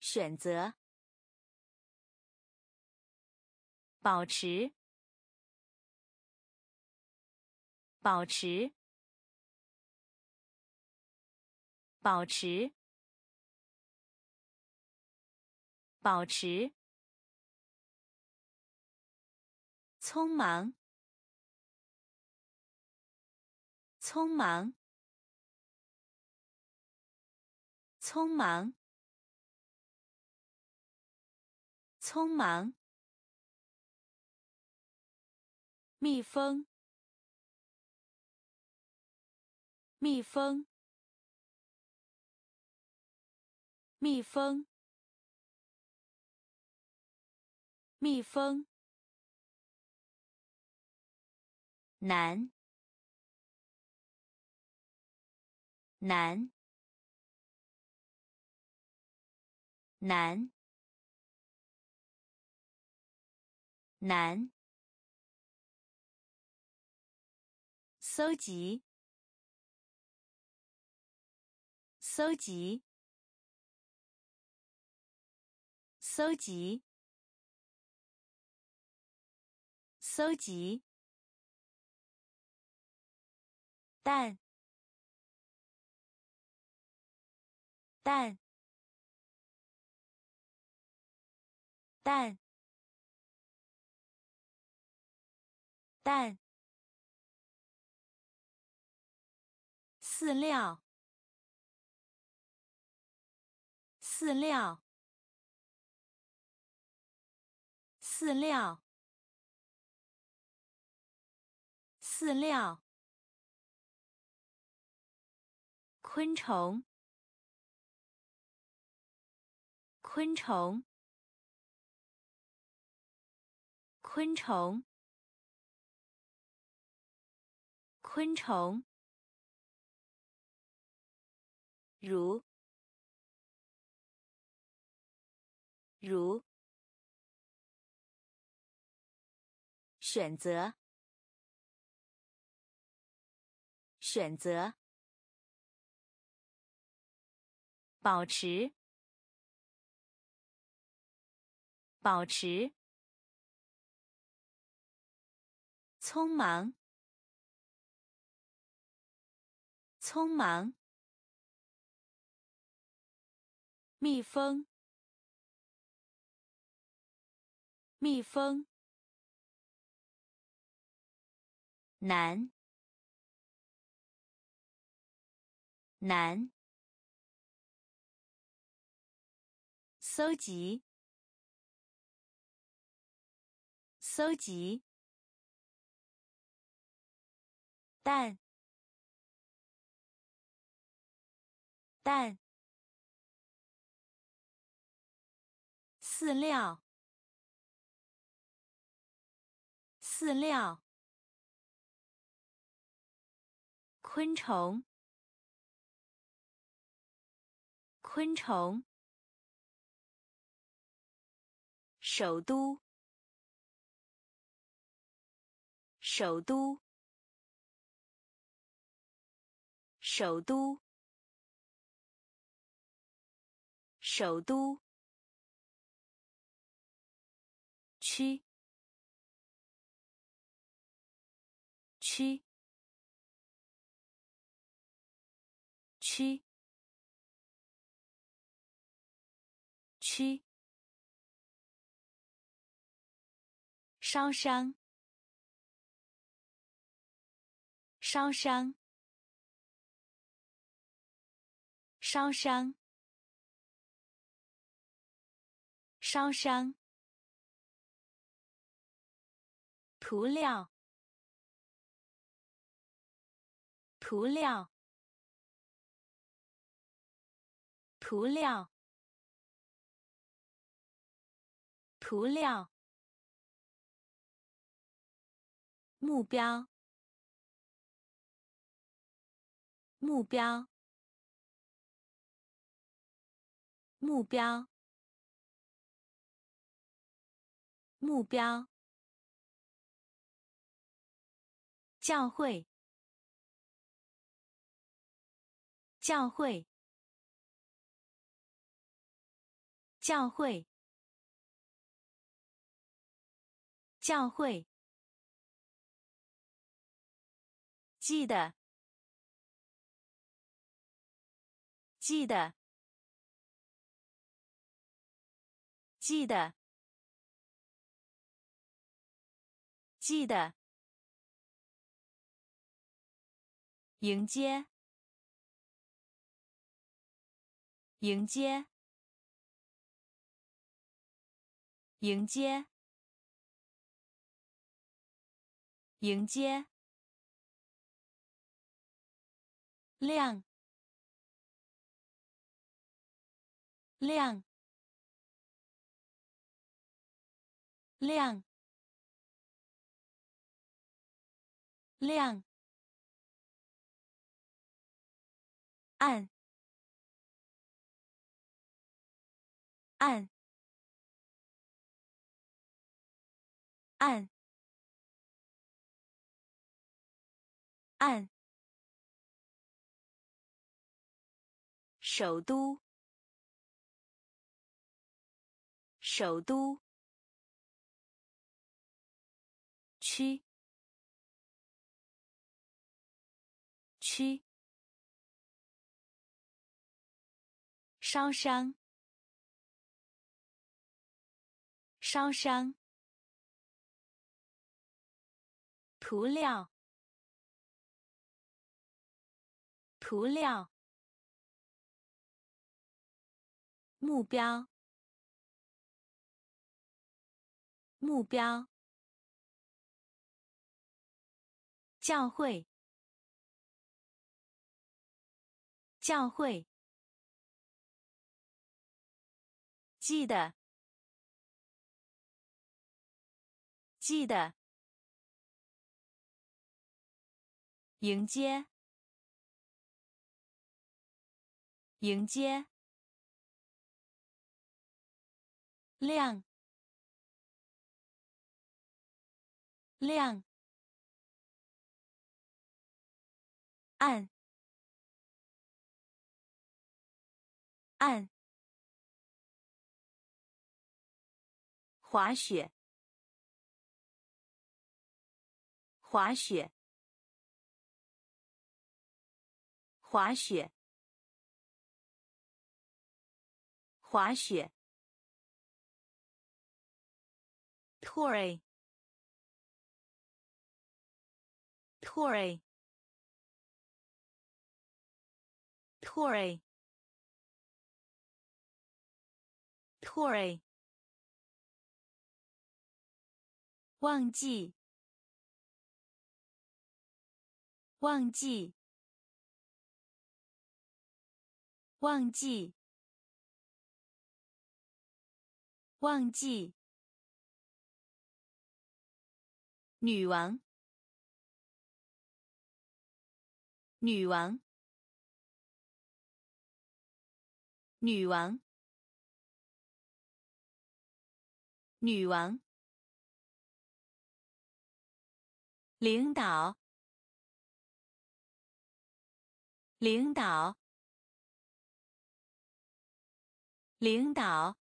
选择保持保持。保持。保持。匆忙。匆忙。匆忙。匆忙。蜜蜂，蜜蜂，蜜蜂，蜜蜂，男，男，男，男。搜集，搜集，搜集，搜集，蛋，蛋，蛋，蛋。饲料，饲料，饲料，饲料。昆虫，昆虫，昆虫，昆虫。如如选择选择保持保持匆忙匆忙。蜜蜂，蜜蜂，男，男，搜集，搜集，蛋，蛋。饲料，饲料。昆虫，昆虫。首都，首都，首都，首都。区，区，区，区。烧伤，烧伤，烧伤，烧伤。涂料，涂料，涂料，涂料。目标，目标，目标，目标。教会，教会，教会，教会。记得，记得，记得，记得。迎接，迎接，迎接，迎接。亮，亮，亮，亮。暗，按，按，按。首都，首都。区，区。烧伤，烧伤。涂料，涂料。目标，目标。教会，教会。记得，记得，迎接，迎接，亮，亮，暗，暗。滑雪，滑雪，滑雪，滑雪。Tory。Tory。Tory。Tory。忘记，忘记，忘记，忘记。女王，女王，女王，女王。领导，领导，领导，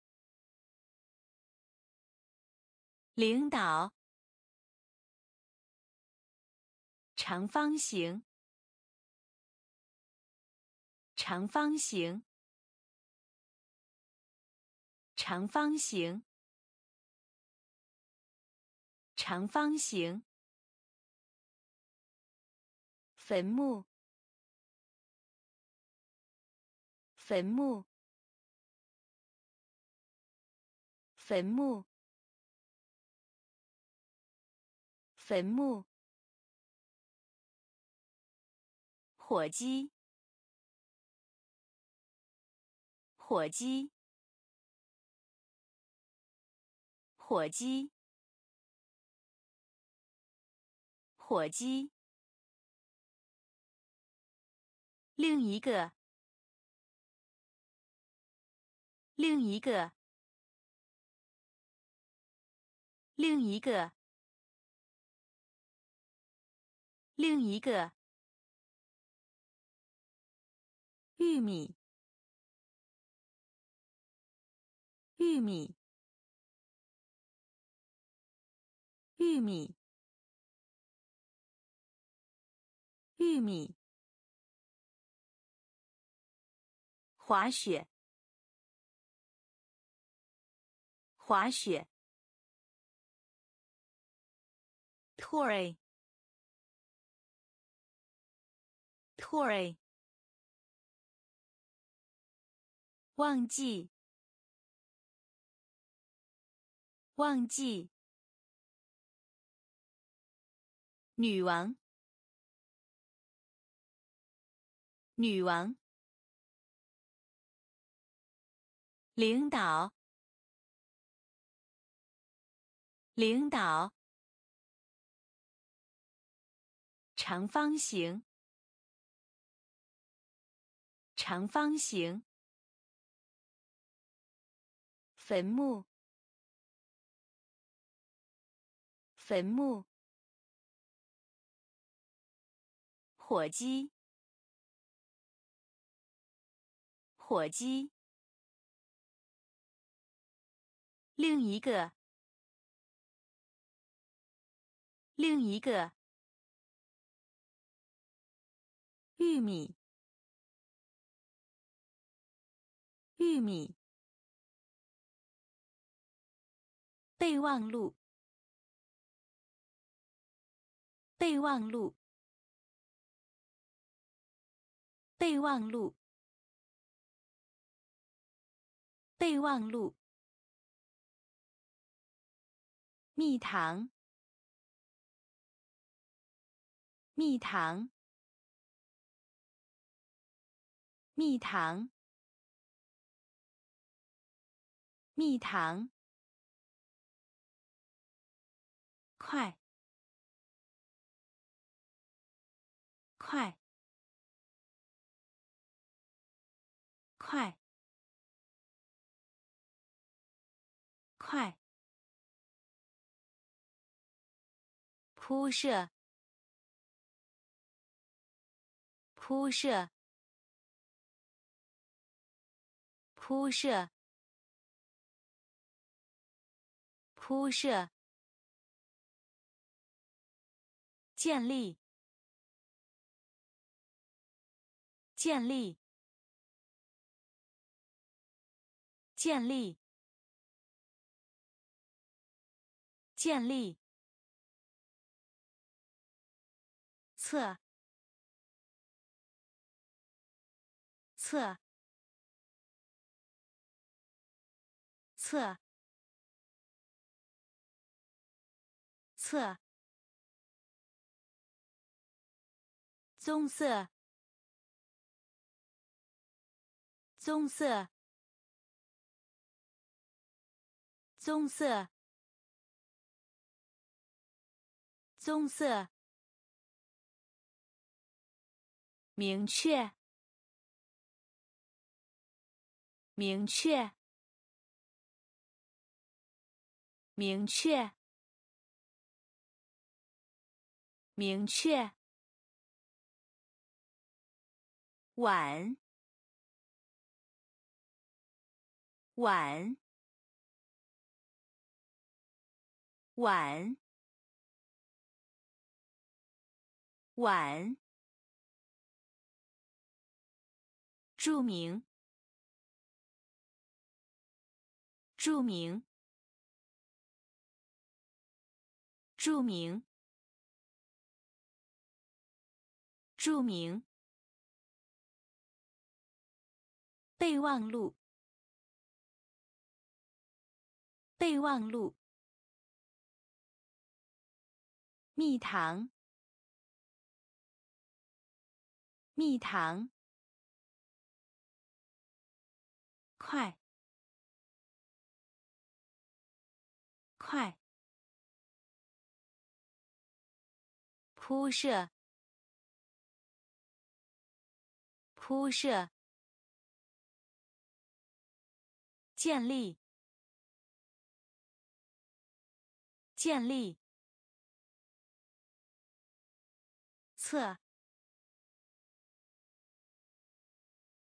领导。长方形，长方形，长方形，长方形。坟墓，坟墓，坟墓，坟墓。火鸡，火鸡，火鸡。火鸡，另一个，另一个，另一个，另一个，玉米，玉米，玉米。玉米，滑雪，滑雪，Tory，Tory，忘记，忘记，女王。女王，领导，领导，长方形，长方形，坟墓，坟墓，火鸡。火鸡，另一个，另一个，玉米，玉米，备忘录，备忘录，备忘录。备忘录。蜜糖，蜜糖，蜜糖，蜜糖，快，快，快。快！铺设，铺设，铺设，铺设。建立，建立，建立。建立，测，测，测，测，棕色，棕色，棕色。棕色，明确，明确，明确，明确，晚，晚，晚。晚，著名，著名，著名，著名，备忘录，备忘录，蜜糖。蜜糖，快，快，铺设，铺设，建立，建立，测，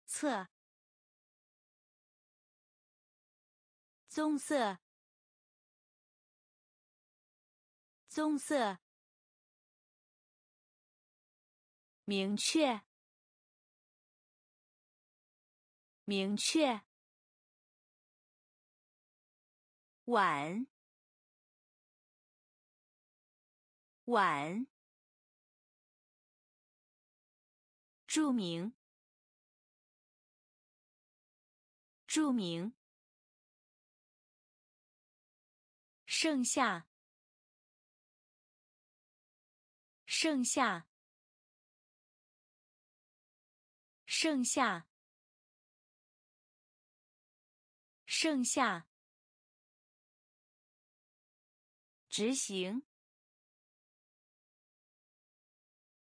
测，棕色，棕色。明确，明确。晚，晚。著名，著名。剩下，剩下。剩下，剩下。执行，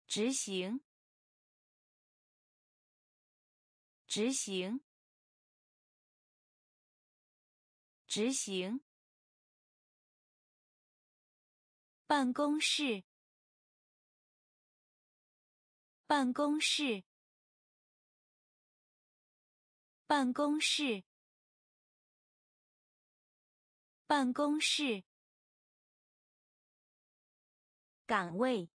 执行，执行，执行。办公室，办公室。办公室，办公室，岗位，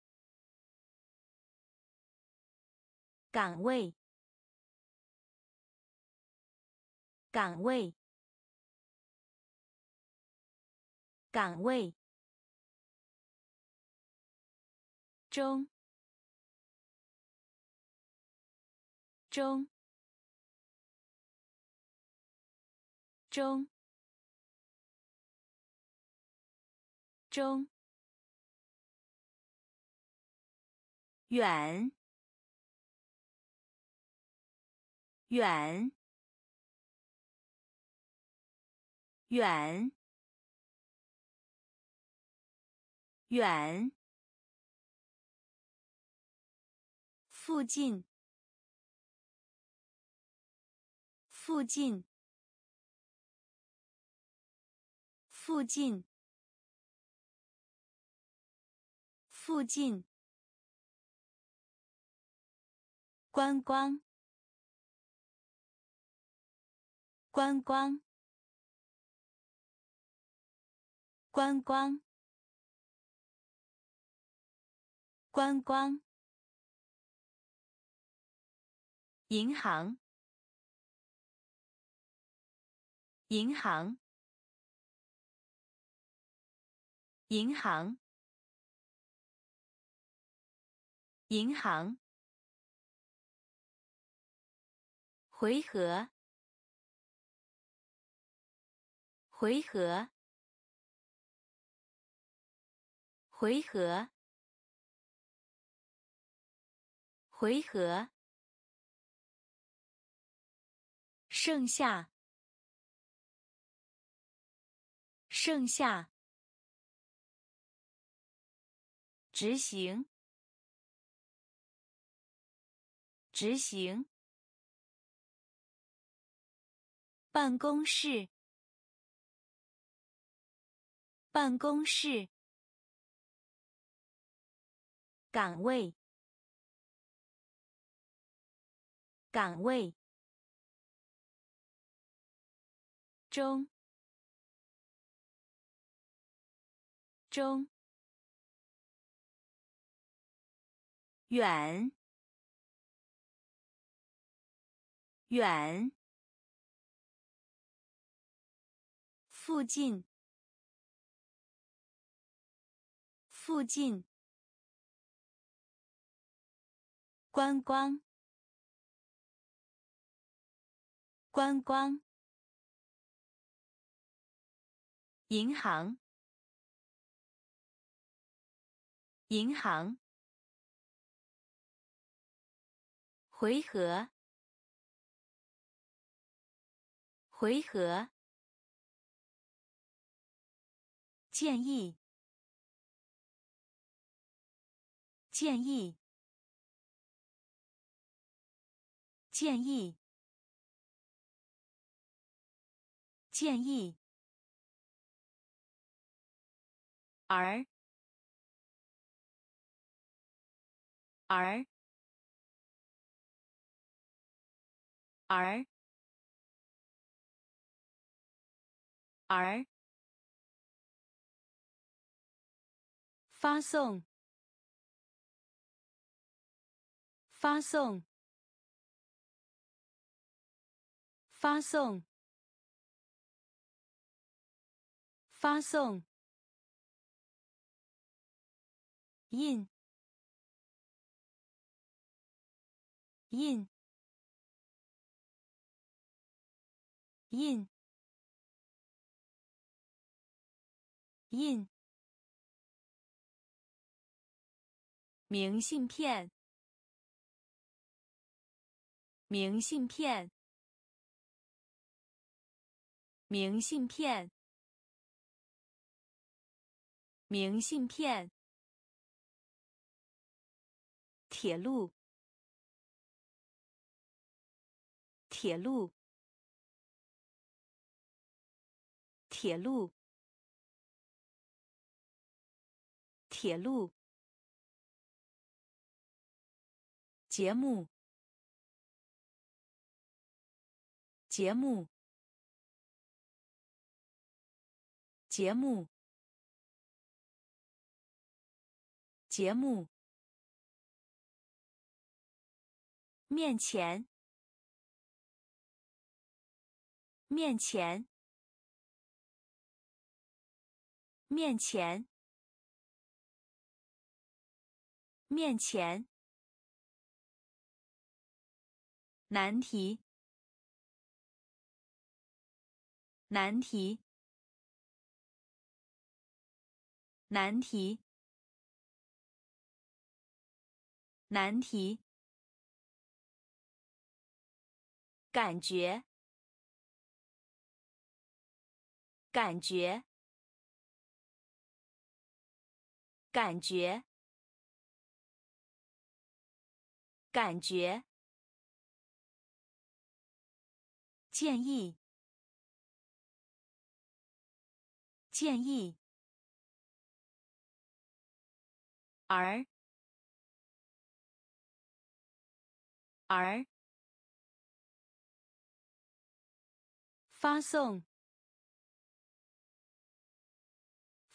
岗位，岗位，岗位，中，中。中，中，远，远，远，远，附近，附近。附近，附近，观光，观光，观光，观光，银行，银行。银行，银行，回合，回合，回合，回合，剩下，剩下。执行，执行。办公室，办公室。岗位，岗位。中，中。远，远，附近，附近，观光，观光，银行，银行。回合，回合。建议，建议，建议，建议，而，而，而，而，发送。发送，发送，发送，印，印，印，印，明信片。明信片，明信片，明信片。铁路，铁路，铁路，铁路。节目。节目，节目，节目。面前，面前，面前，面前。难题。难题，难题，难题。感觉，感觉，感觉，感觉。建议。建议，而，而，发送，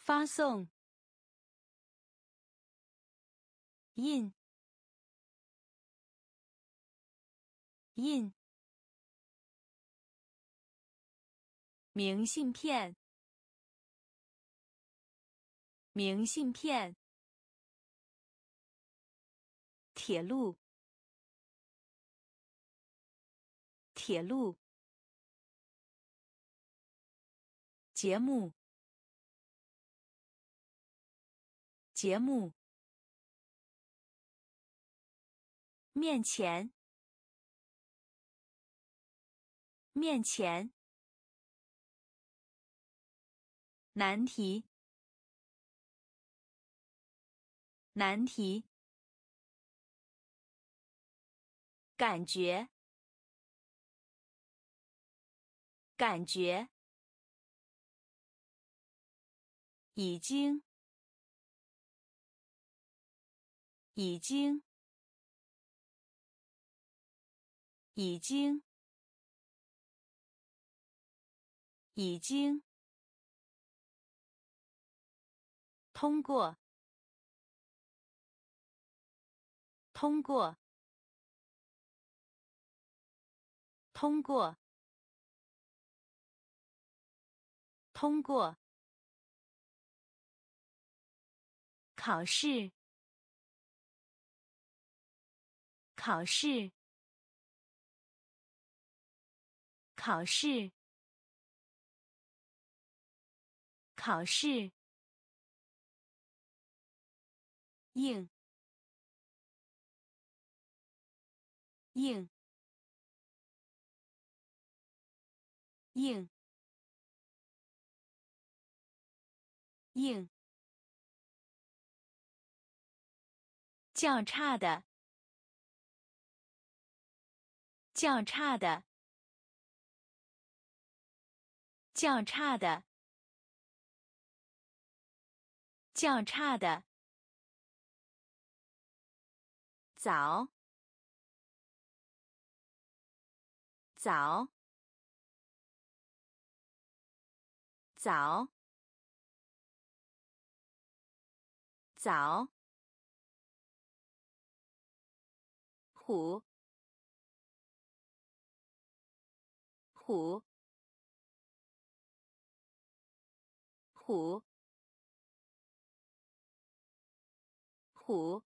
发送，印，印，明信片。明信片，铁路，铁路，节目，节目，面前，面前，难题。难题，感觉，感觉，已经，已经，已经，已经，通过。通过，通过，通过。考试，考试，考试，考试。应。应，应，应，较差的，较差的，较差的，较差的。早，早，早，早。虎，虎，虎，虎。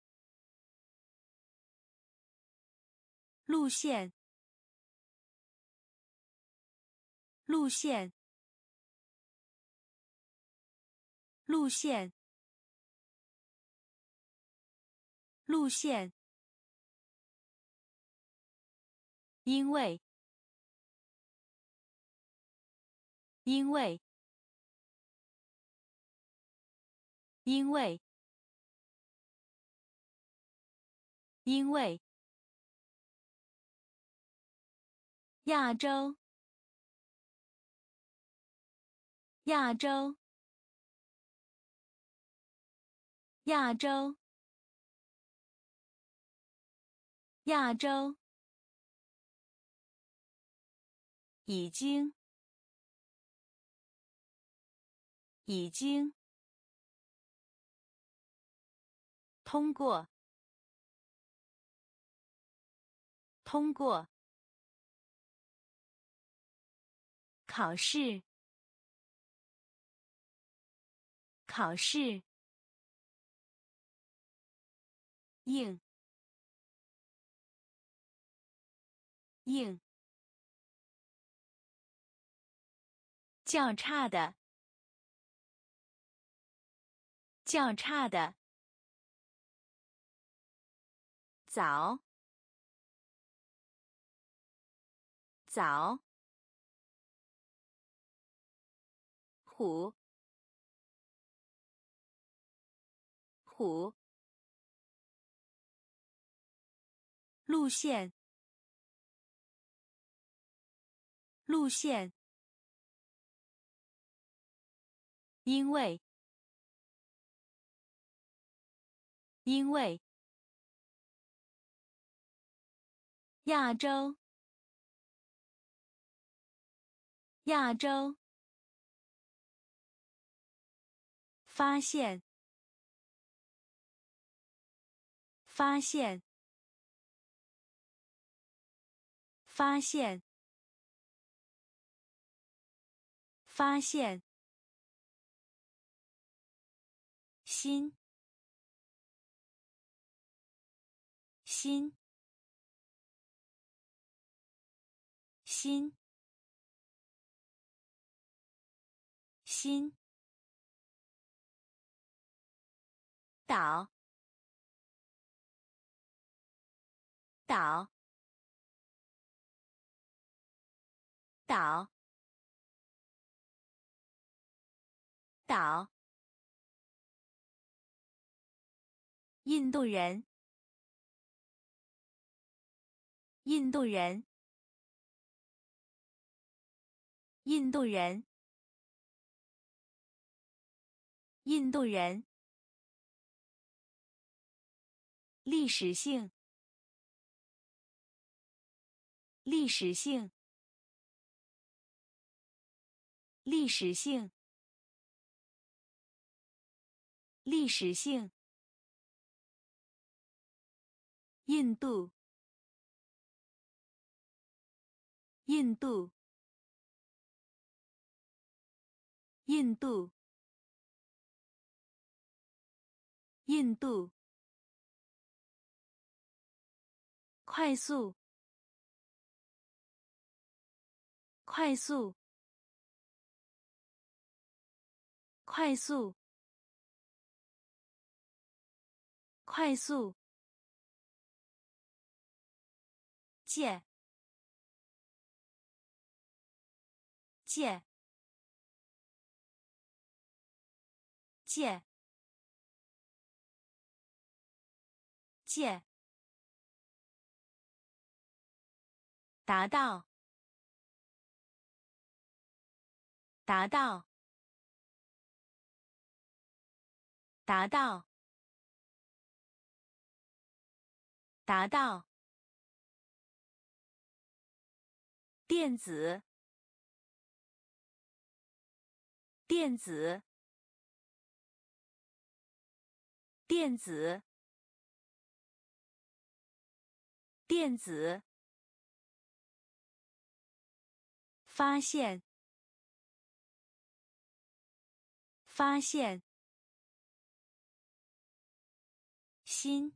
路线，路线，路线，路线。因为，因为，因为，因为。亚洲，亚洲，亚洲，亚洲，已经，已经，通过，通过。考试，考试，应，应，较差的，较差的，早，早。虎，虎，路线，路线，因为，因为，亚洲，亚洲。发现，发现，发现，发现，心，心，心，心。岛，岛，岛，岛。印度人，印度人，印度人，印度人。历史性，历史性，历史性，历史性。印度，印度，印度，印度。快速，快速，快速，快速，借，借，借，借，达到，达到，达到，达到。电子，电子，电子，电子，发现，发现，心，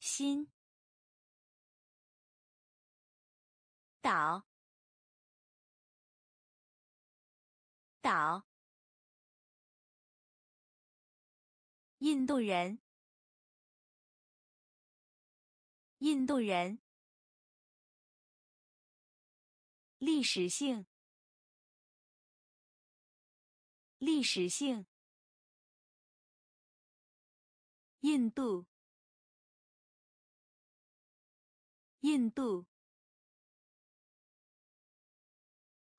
心。岛，岛，印度人，印度人，历史性，历史性，印度，印度。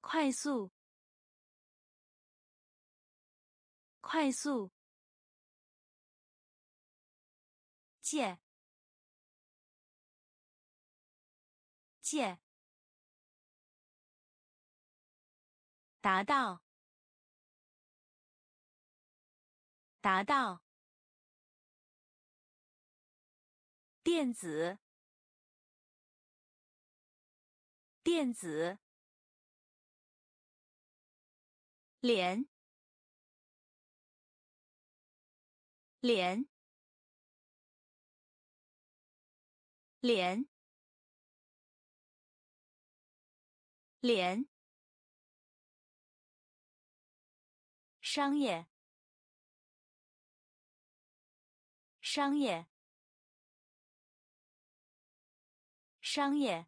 快速，快速，借，借，达到，达到，电子，电子。脸，脸，脸，脸，商业，商业，商业，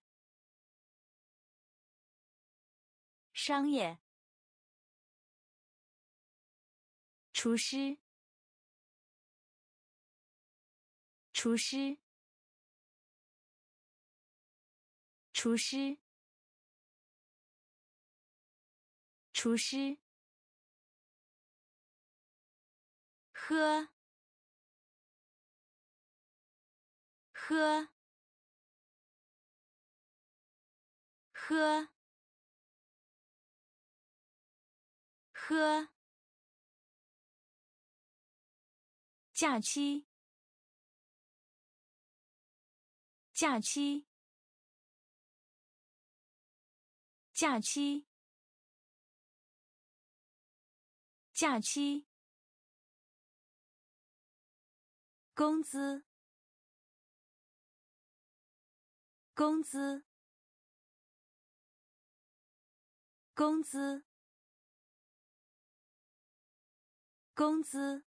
商业。厨师，厨师，厨师，厨师，喝，喝，喝，喝。假期，假期，假期，假期。工资，工资，工资，工资。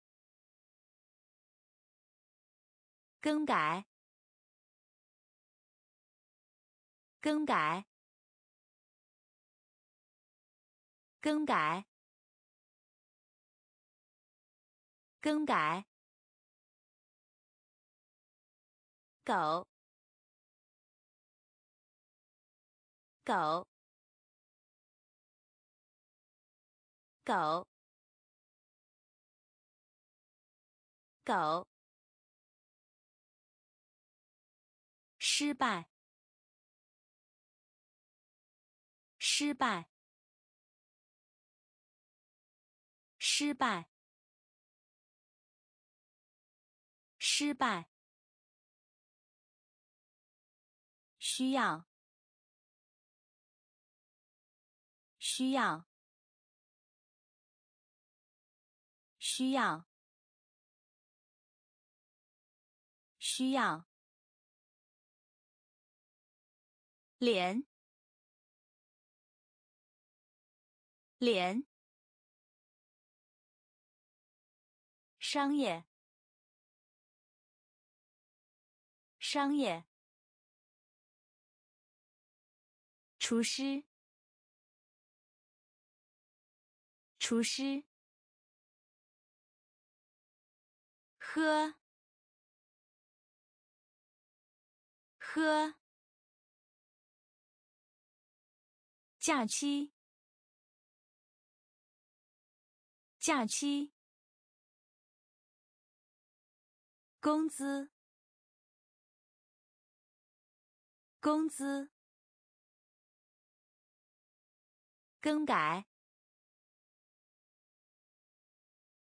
更改，更改，更改，更改。狗，狗，狗，狗。失败，失败，失败，失败。需要，需要，需要，需要。脸，脸，商业，商业，厨师，厨师，喝，喝。假期，假期。工资，工资。更改，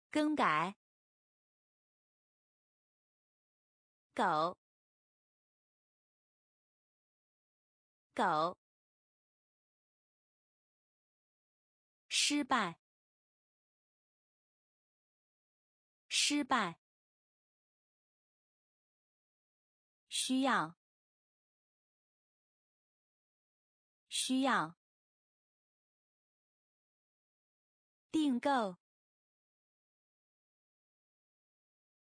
更改。狗，狗。失败，失败。需要，需要。订购，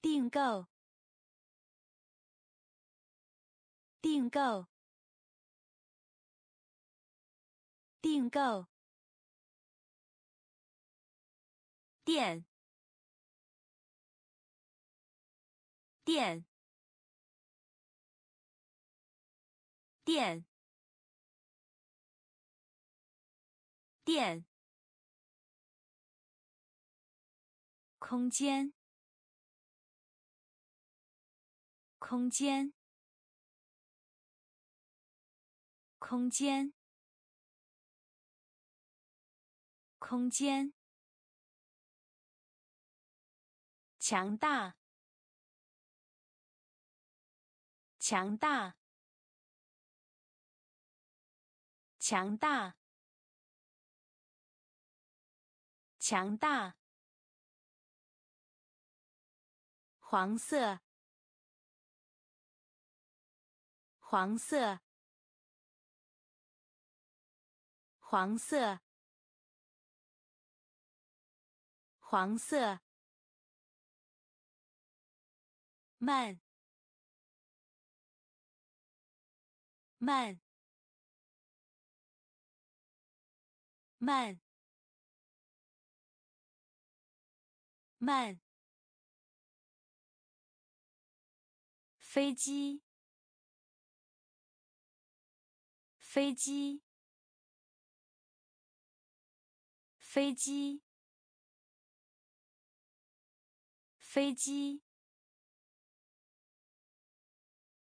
订购，订购，订购。电，电，电，电。空间，空间，空间，空间。强大，强大，强大，强大。黄色，黄色，黄色，黄色。慢，慢，慢，慢。飞机，飞机，飞机，飞机。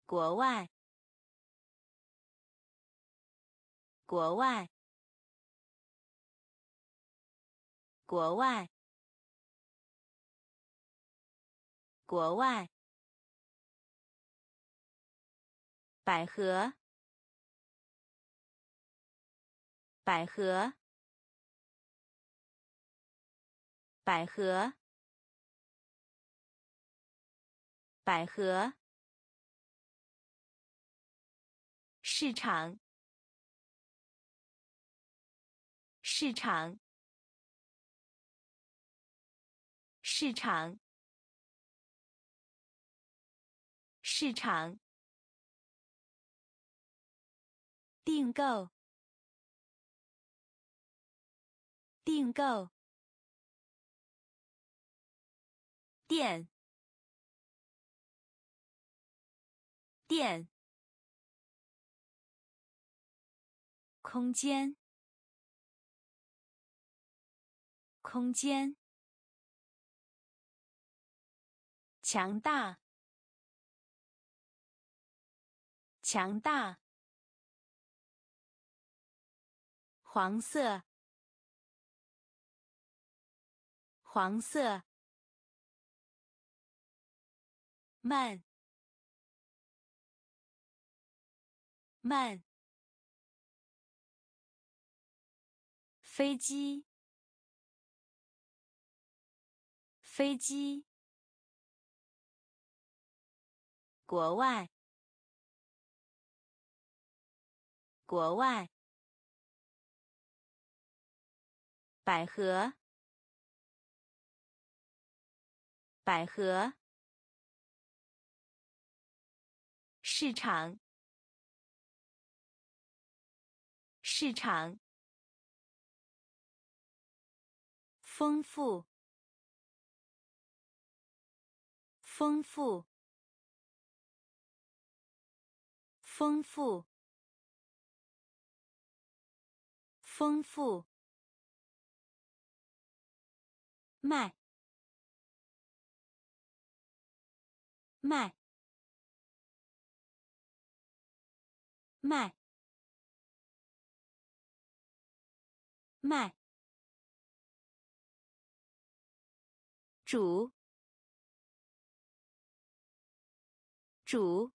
国外，国外，国外，国外。百合，百合，百合，百合。市场，市场，市场，市场。订购，订购。店，店。空间，空间，强大，强大，黄色，黄色，慢，慢。飞机，飞机，国外，国外，百合，百合，市场，市场。丰富，丰富，丰富，丰富，卖，卖，卖，卖。主，主，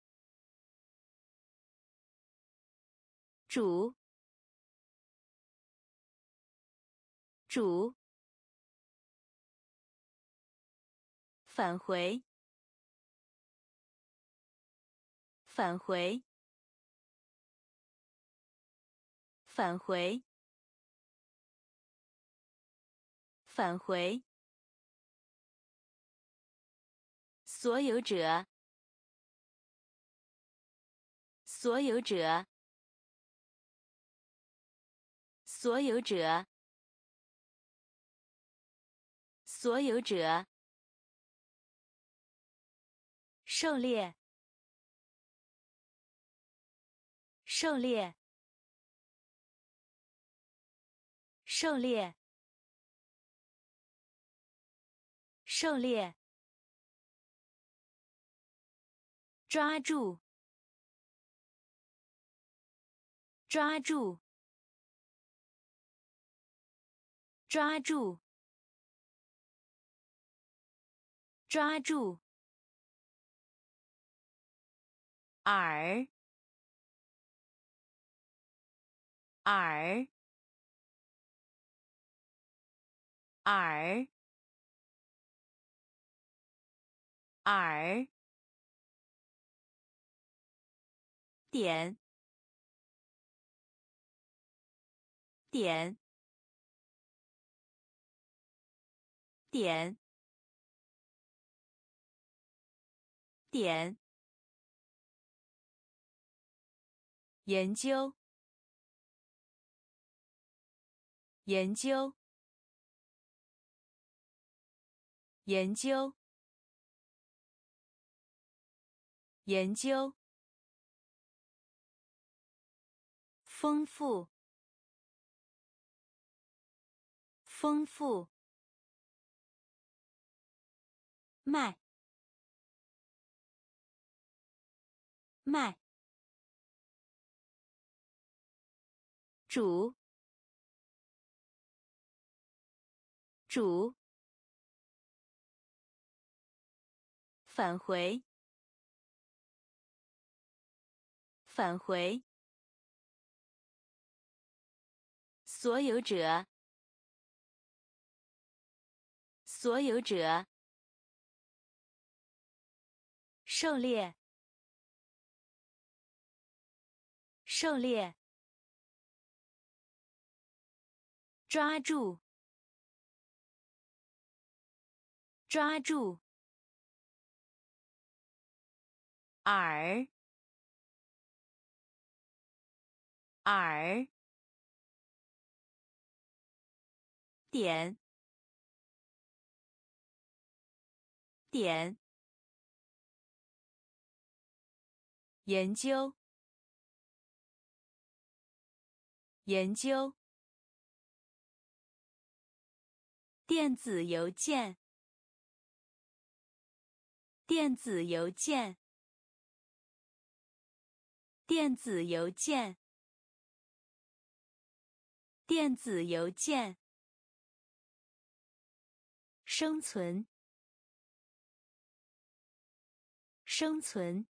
主，主，返回，返回，返回，返回。所有者，所有者，所有者，所有者，狩猎，狩猎，狩猎，狩猎。抓住！抓住！抓住！抓住！耳！耳！耳！耳！点，点，点，点。研究，研究，研究，研究。丰富，丰富，卖，卖，主，主，返回，返回。所有者，所有者，狩猎，狩猎，抓住，抓住，耳，耳。点，点，研究，研究，电子邮件，电子邮件，电子邮件，电子邮件。生存，生存，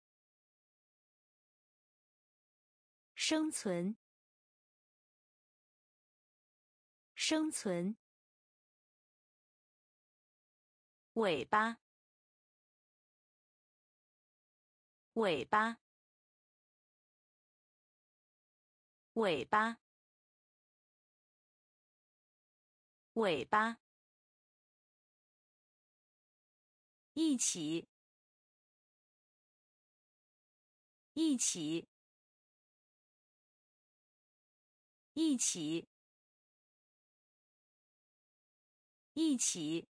生存，生存。尾巴，尾巴，尾巴，尾巴。一起，一起，一起，一起。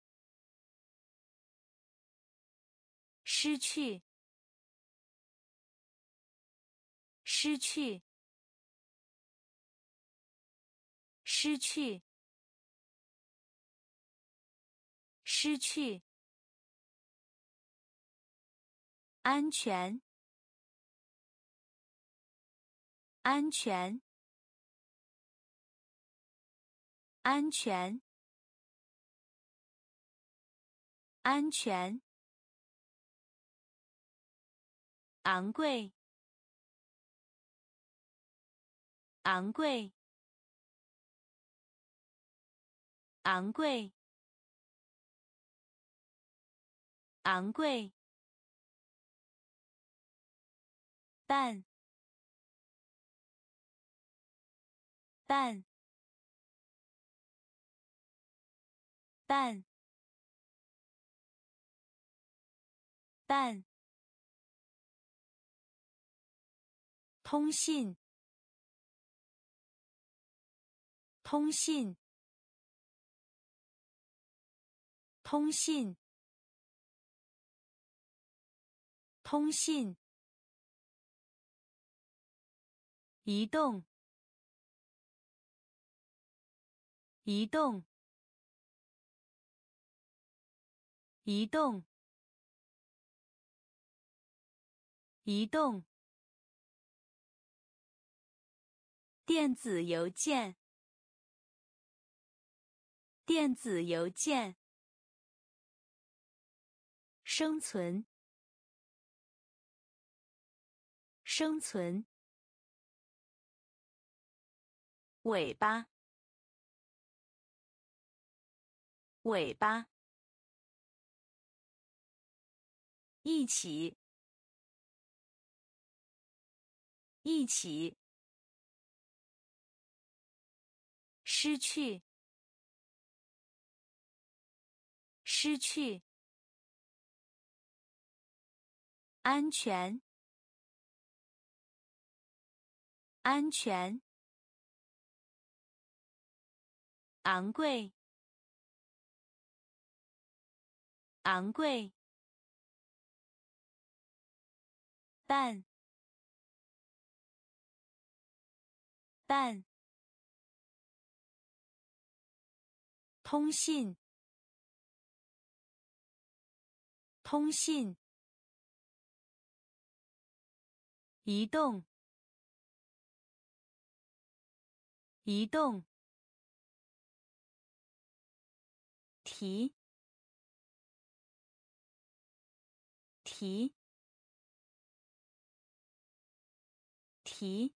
失去，失去，失去，失去，安全，安全，安全。安全，昂贵，昂贵，昂贵，昂贵，但，但，但。但通信，通信，通信，通信，移动，移动，移动。移动，电子邮件，电子邮件，生存，生存，尾巴，尾巴，一起。一起，失去，失去，安全，安全，昂贵，昂贵，但。但通信，通信，移动，移动，提，提，提。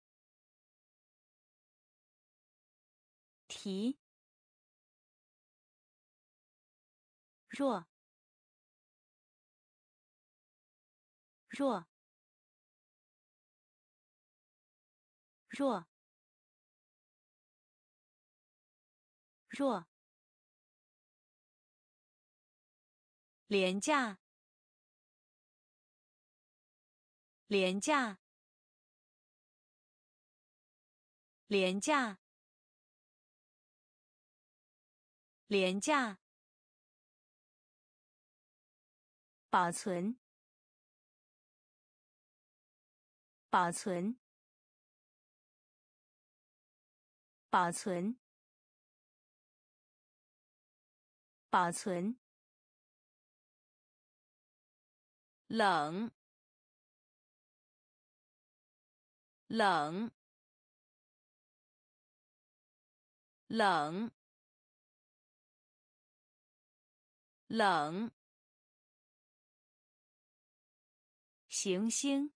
提若，若，若，若廉价廉价。廉价。廉价，保存，保存，保存，保存，冷，冷，冷。冷，行星，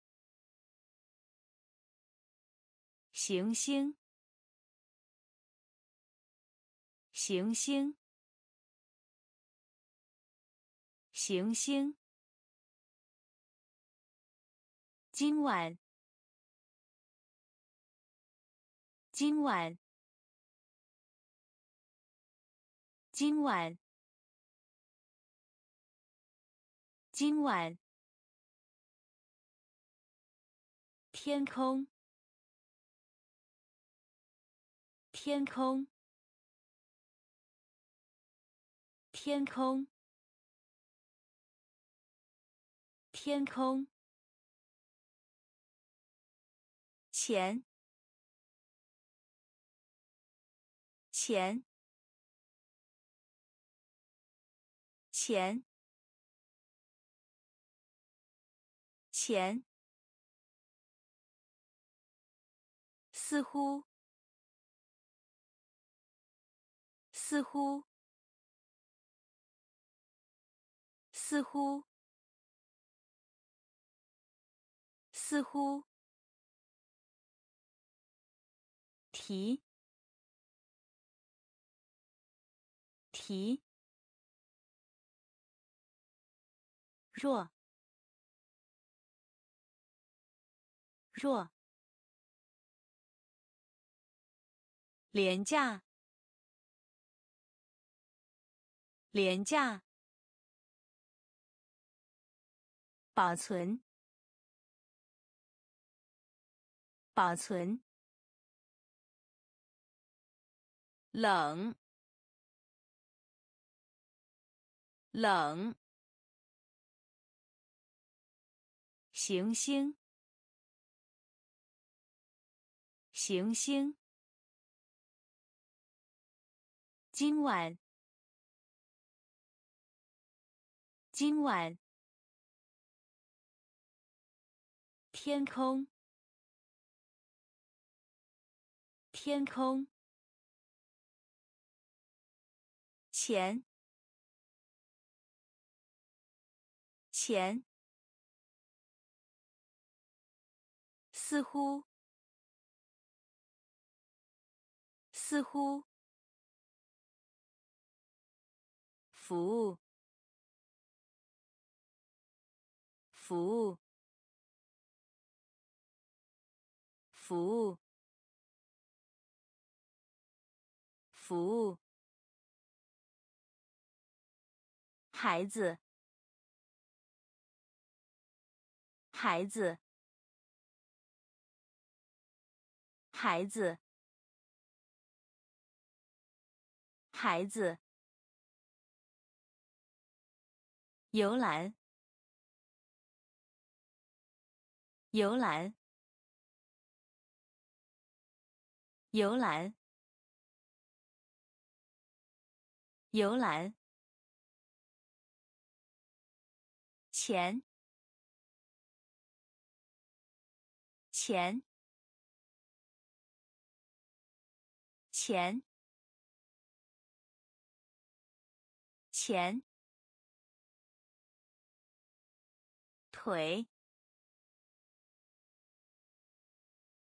行星，行星，行星。今晚，今晚，今晚。今晚，天空，天空，天空，天空，钱，钱，钱，钱，似乎，似乎，似乎。似乎，提，提，弱，弱，廉价，廉价，保存。保存。冷，冷。行星，行星。今晚，今晚。天空。天空，钱，钱，似乎，似乎，服务，服务，服务。服务，孩子，孩子，孩子，孩子，游览，游览，游览。游览，钱，钱，钱，钱，腿，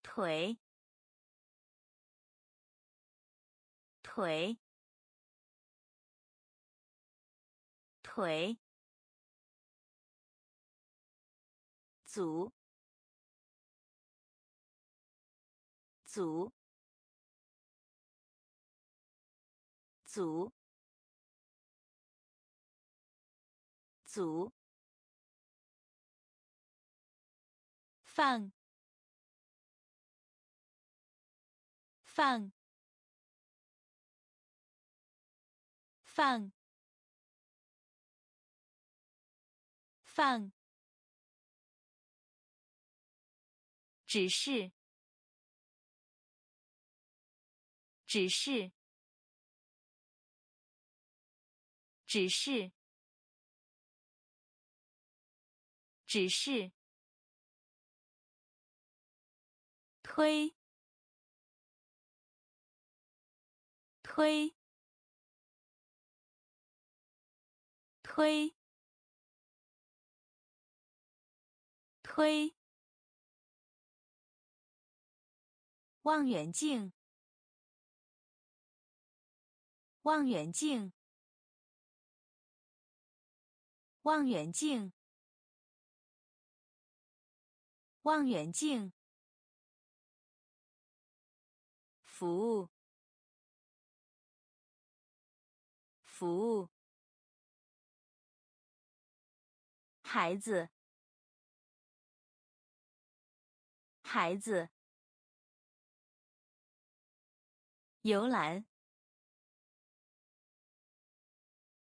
腿，腿。腿，组，组，组，组，放，放，放。放，只是，只是，只是，只是，推，推，推。推。望远镜，望远镜，望远镜，望远镜，服务，服务，孩子。孩子，游览，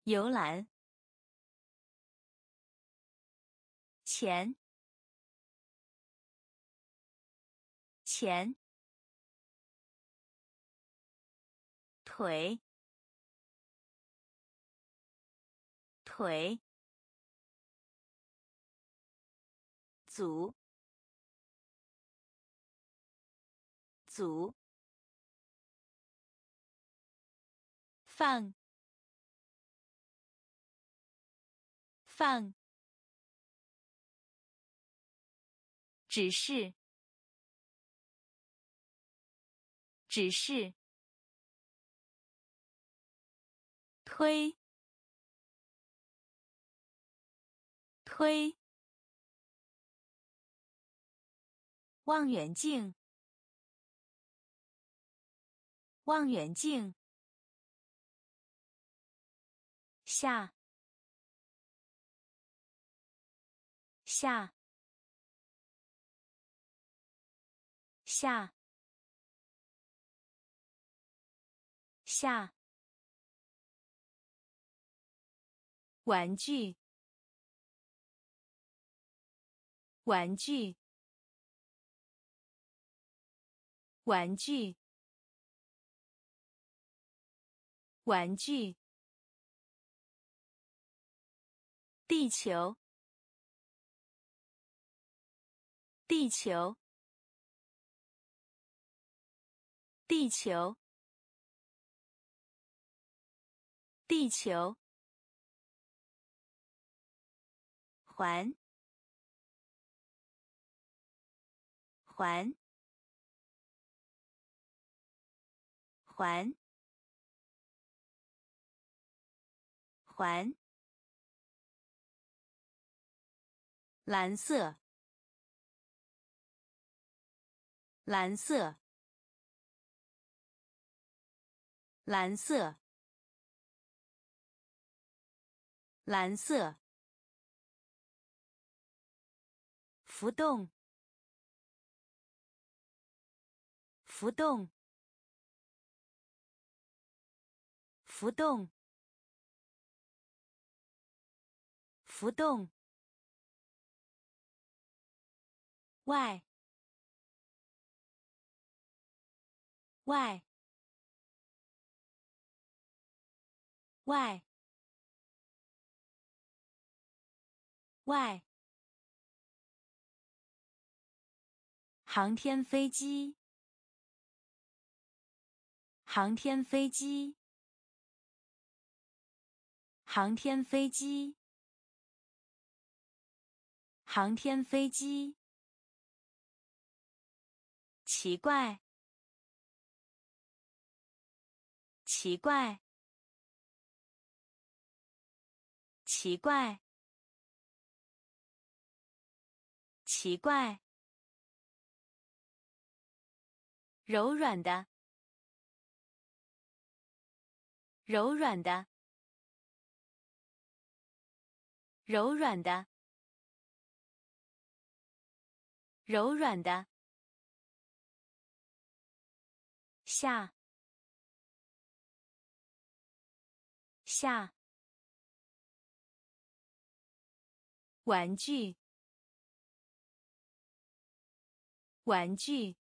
游览，钱，钱，腿，腿，组，组。放，放，只是，只是，推，推，望远镜，望远镜。下。下。下。下。玩具。玩具。玩具。玩具。地球，地球，地球，地球，环，环，环，环。蓝色，蓝色，蓝色，蓝色。浮动，浮动，浮动，浮动。外，外，外，外，航天飞机，航天飞机，航天飞机，航天飞机。奇怪，奇怪，奇怪，奇怪，柔软的，柔软的，柔软的，柔软的。下。下。玩具。玩具。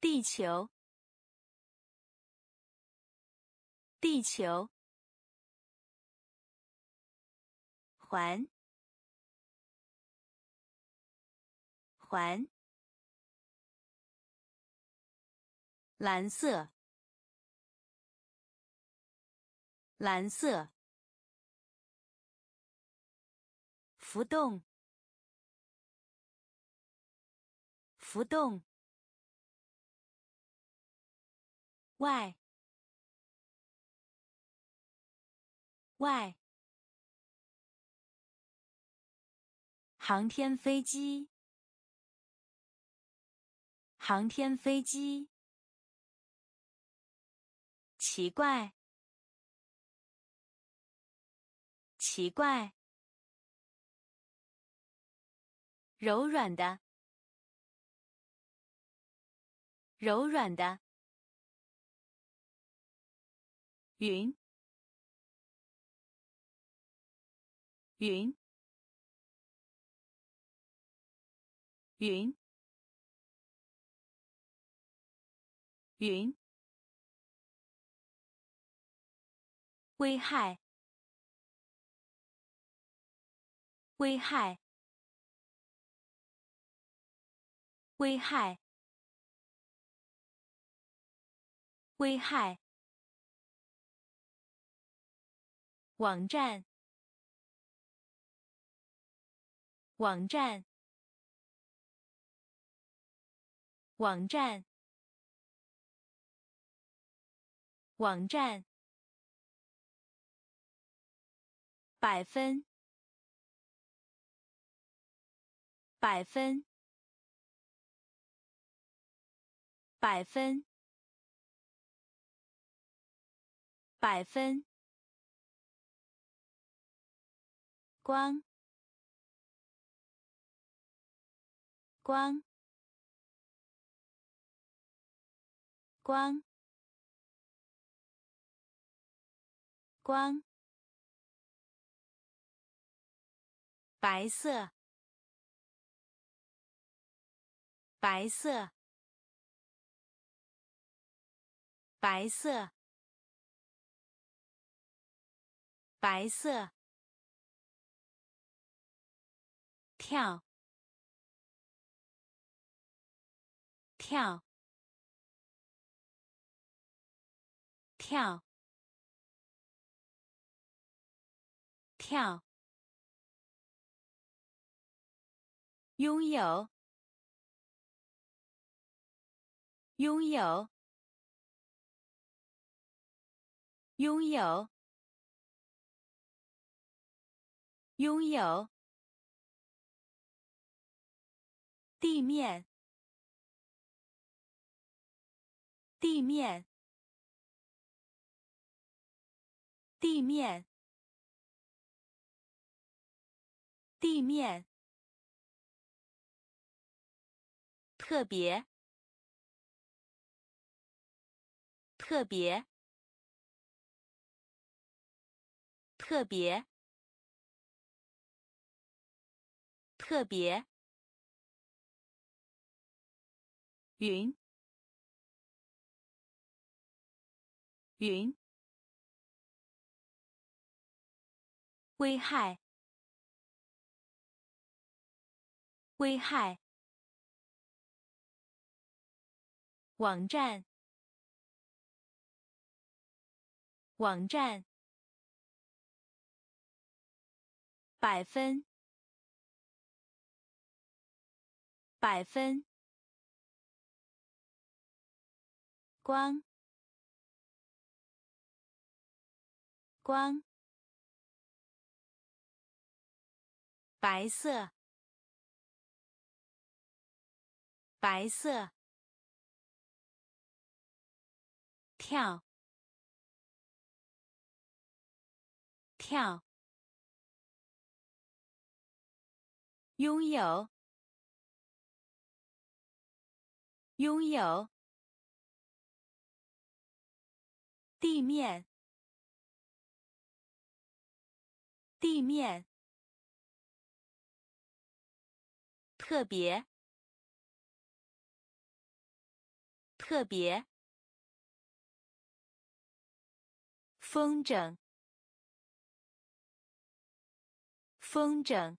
地球。地球。环。环。蓝色，蓝色，浮动，浮动，外，外，航天飞机，航天飞机。奇怪，奇怪，柔软的，柔软的，云，云，云，云，危害，危害，危害，危害。网站，网站，网站，网站，百分，百分，百分，百分。光，光，光，光，白色，白色，白色，白色。跳，跳，跳，跳，拥有，拥有，拥有，拥有。地面，地面，地面，地面，特别，特别，特别，特别。云，云，危害，危害，网站，网站，百分，百分。光，光，白色，白色，跳，跳，拥有，拥有。地面，地面，特别，特别，风筝，风筝，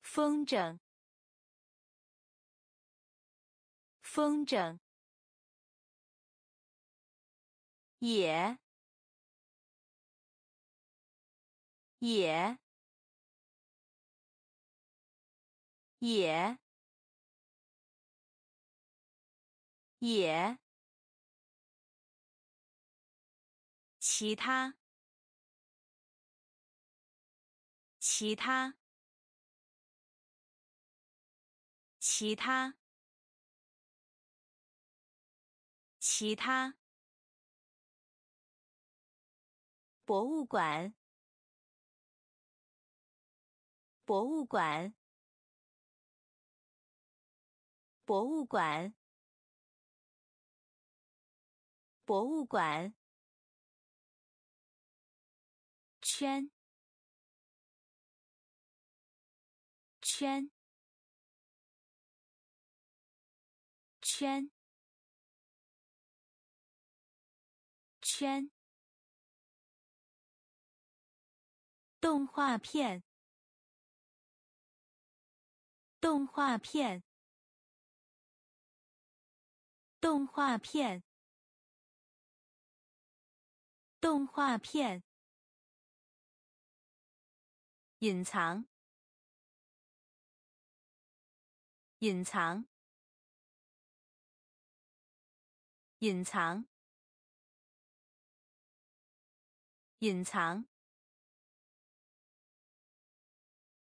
风筝，风筝。也，也，也，也，其他，其他，其他，其他。博物馆，博物馆，博物馆，博物馆。圈圈圈圈动画片动画片动画片动画片隐藏，隐藏，隐藏，隐藏。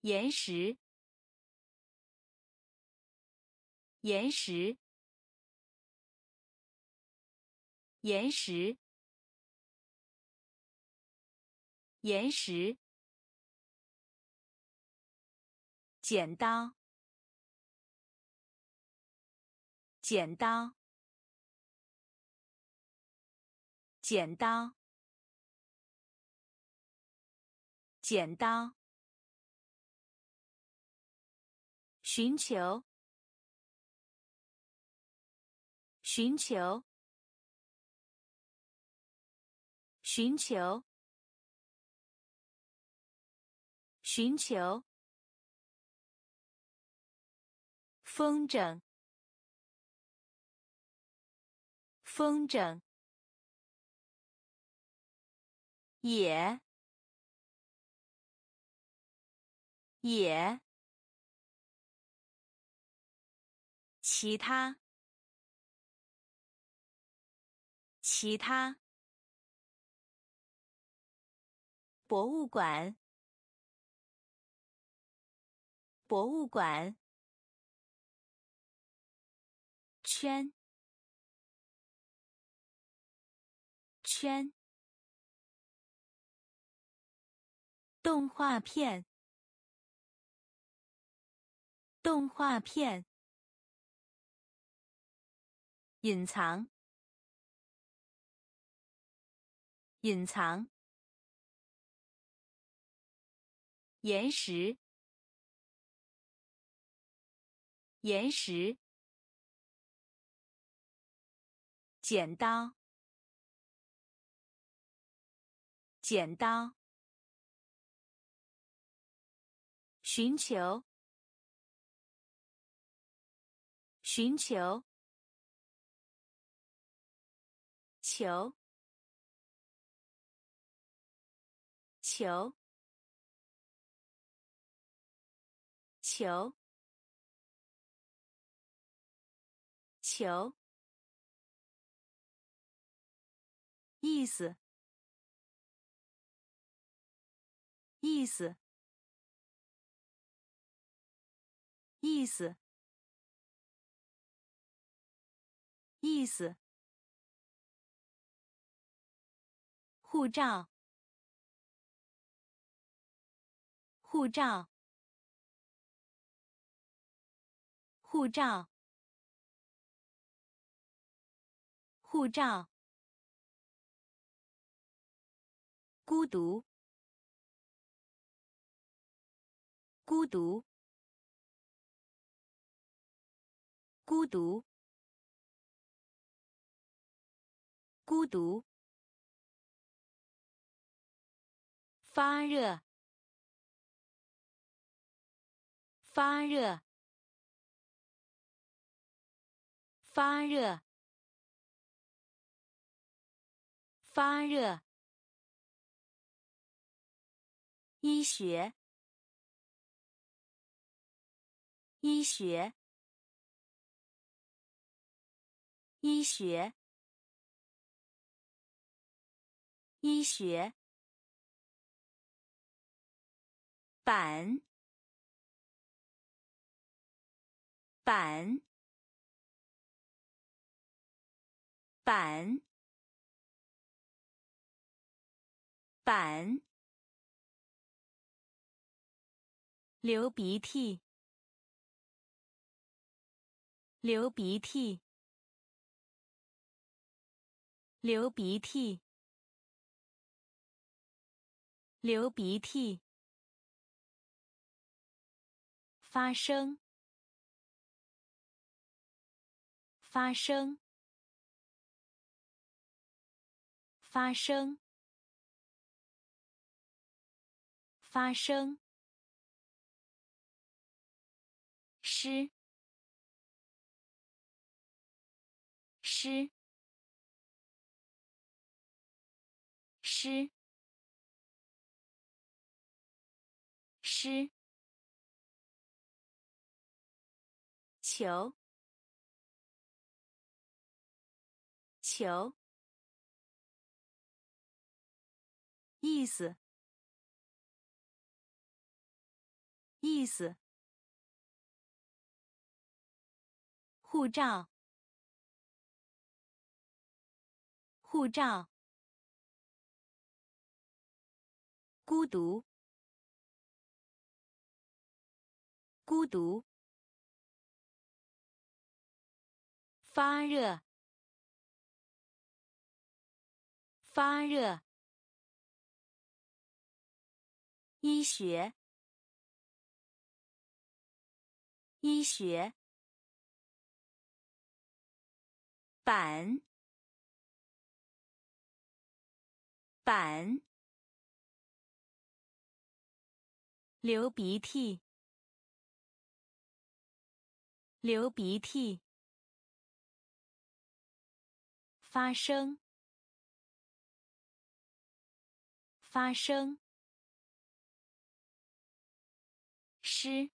岩石，岩石，岩石，岩石。剪刀，剪刀，剪刀，剪刀。寻求，寻求，寻求，寻求。风筝，风筝，也，也，其他，其他，博物馆，博物馆。圈。圈。动画片。动画片。隐藏。隐藏。岩石。岩石。剪刀，剪刀，寻求，寻求，求，求，求，求。意思，意思，意思，意思。护照，护照，护照，护照。孤独，孤独，孤独，孤独。发热，发热，发热，发热。医学，医学，医学，医学。板，板，板，板。流鼻涕，流鼻涕，流鼻涕，流鼻涕，发生，发生，发生，发生，湿，湿。诗，诗，球，球，意思，意思，护照，护照。孤独，孤独，发热，发热，医学，医学，板，板。流鼻涕，流鼻涕，发生，发生，湿，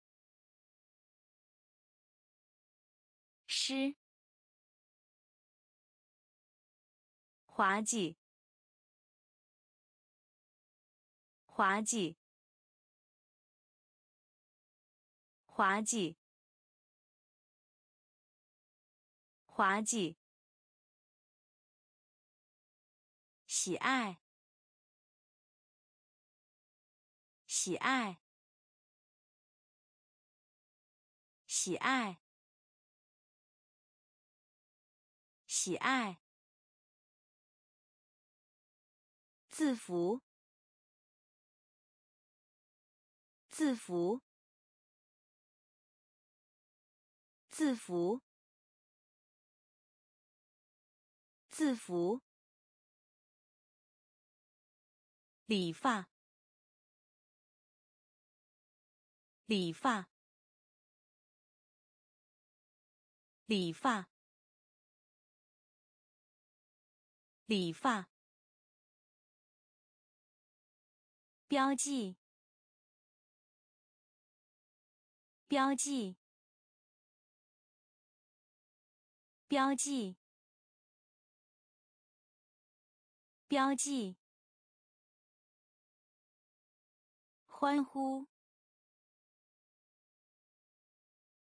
湿，滑稽，滑稽。滑稽，滑稽，喜爱，喜爱，喜爱，喜爱，字符，字符。字符，字符，理发，理发，理发，理发，标记，标记。标记，标记，欢呼，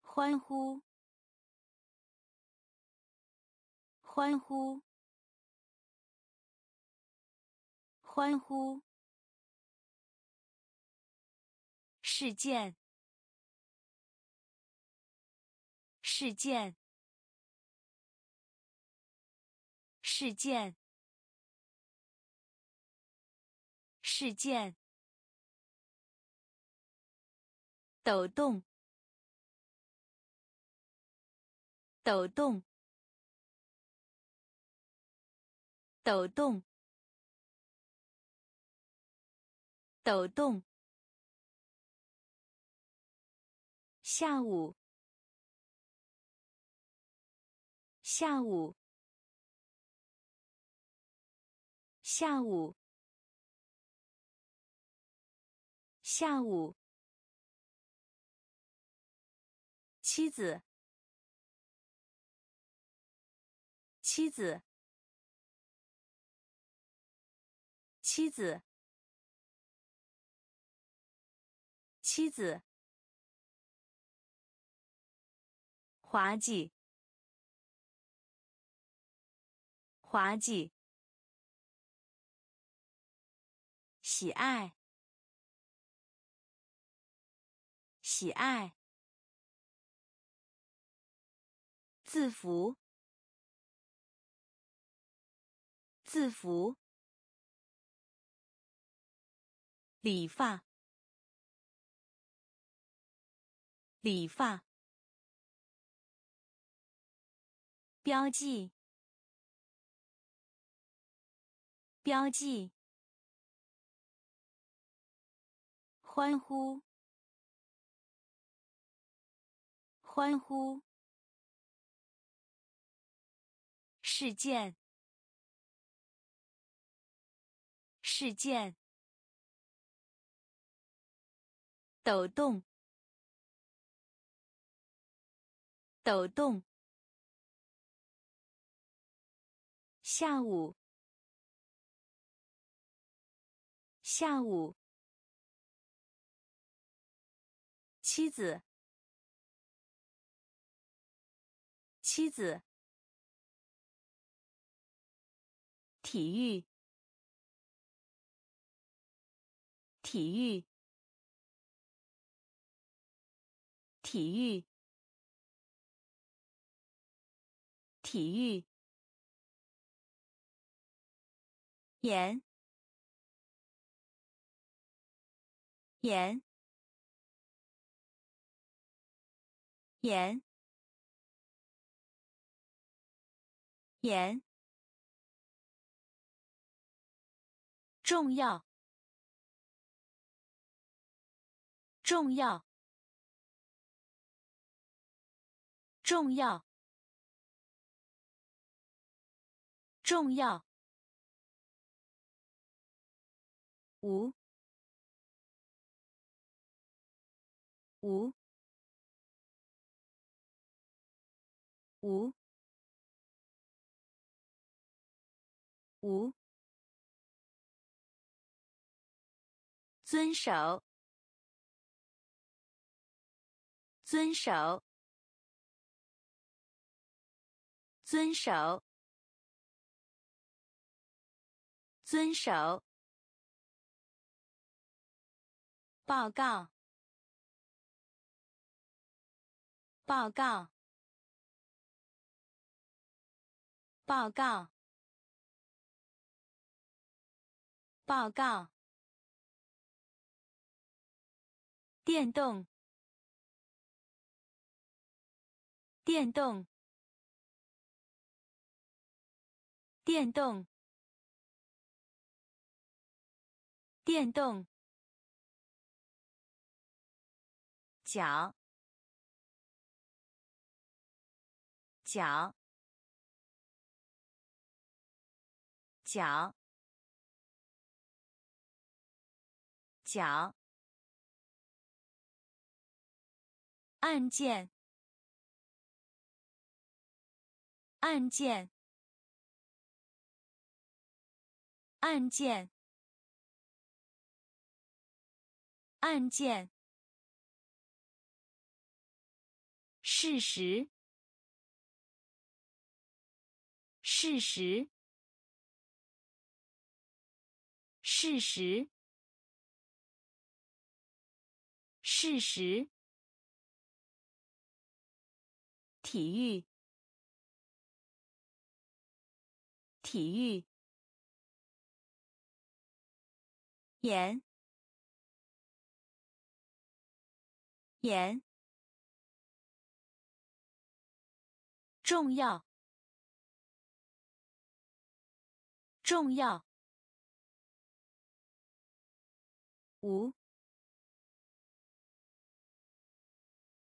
欢呼，欢呼，欢呼，事件，事件。事件，事件，抖动，抖动，抖动，抖动。下午，下午。下午，下午，妻子，妻子，妻子，妻子，滑稽，滑稽。喜爱，喜爱。字符，字符。理发，理发，标记，标记，欢呼，欢呼，事件，事件。抖动，抖动。下午，下午。妻子，妻子。体育，体育。体育，体育，盐，盐，盐，盐，重要，重要。重要，重要。无，五五五。遵守，遵守。遵守，遵守。报告，报告，报告，报告。电动，电动。电动，电动，脚，脚脚脚案件案件案件案件事实事实，事实，事实。体育，体育。盐，盐，重要，重要，五。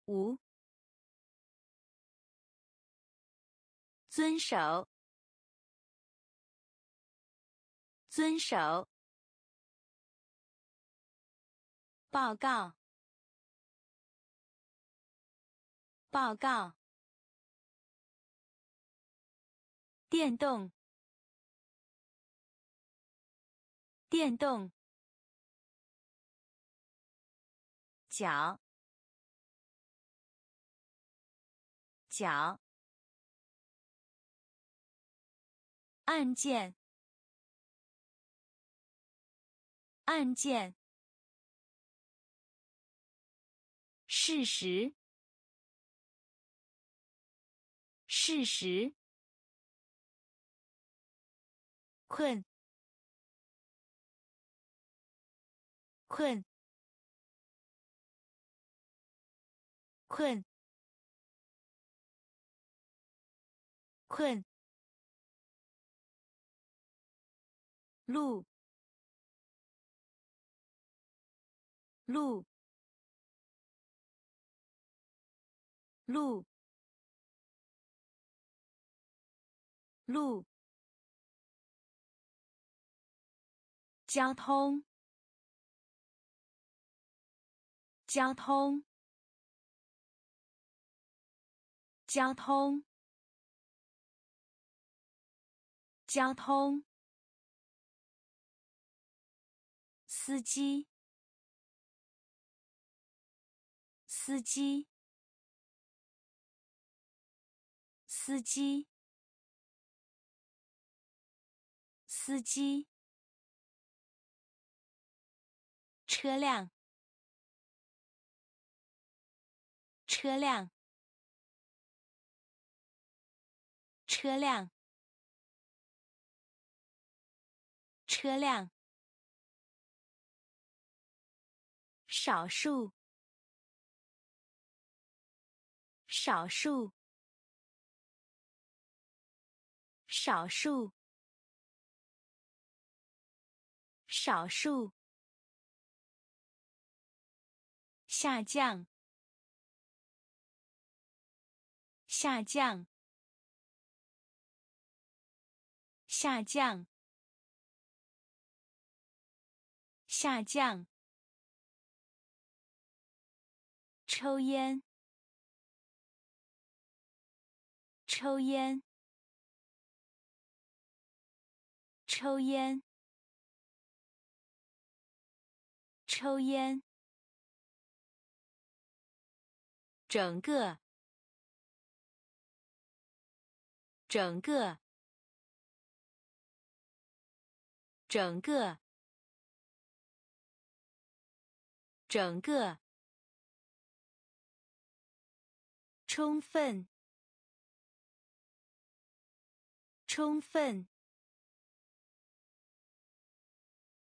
五，遵守，遵守。报告，报告。电动，电动。脚，脚。按键，按键。事实，事实。困，困，困，困，路，路，路，路。交通，交通，交通，交通。司机，司机，司机，司机。车辆，车辆，车辆，车辆。少数，少数，少数，少数。下降，下降，下降，下降。抽烟，抽烟，抽烟，抽烟。整个，整个，整个，整个，充分，充分，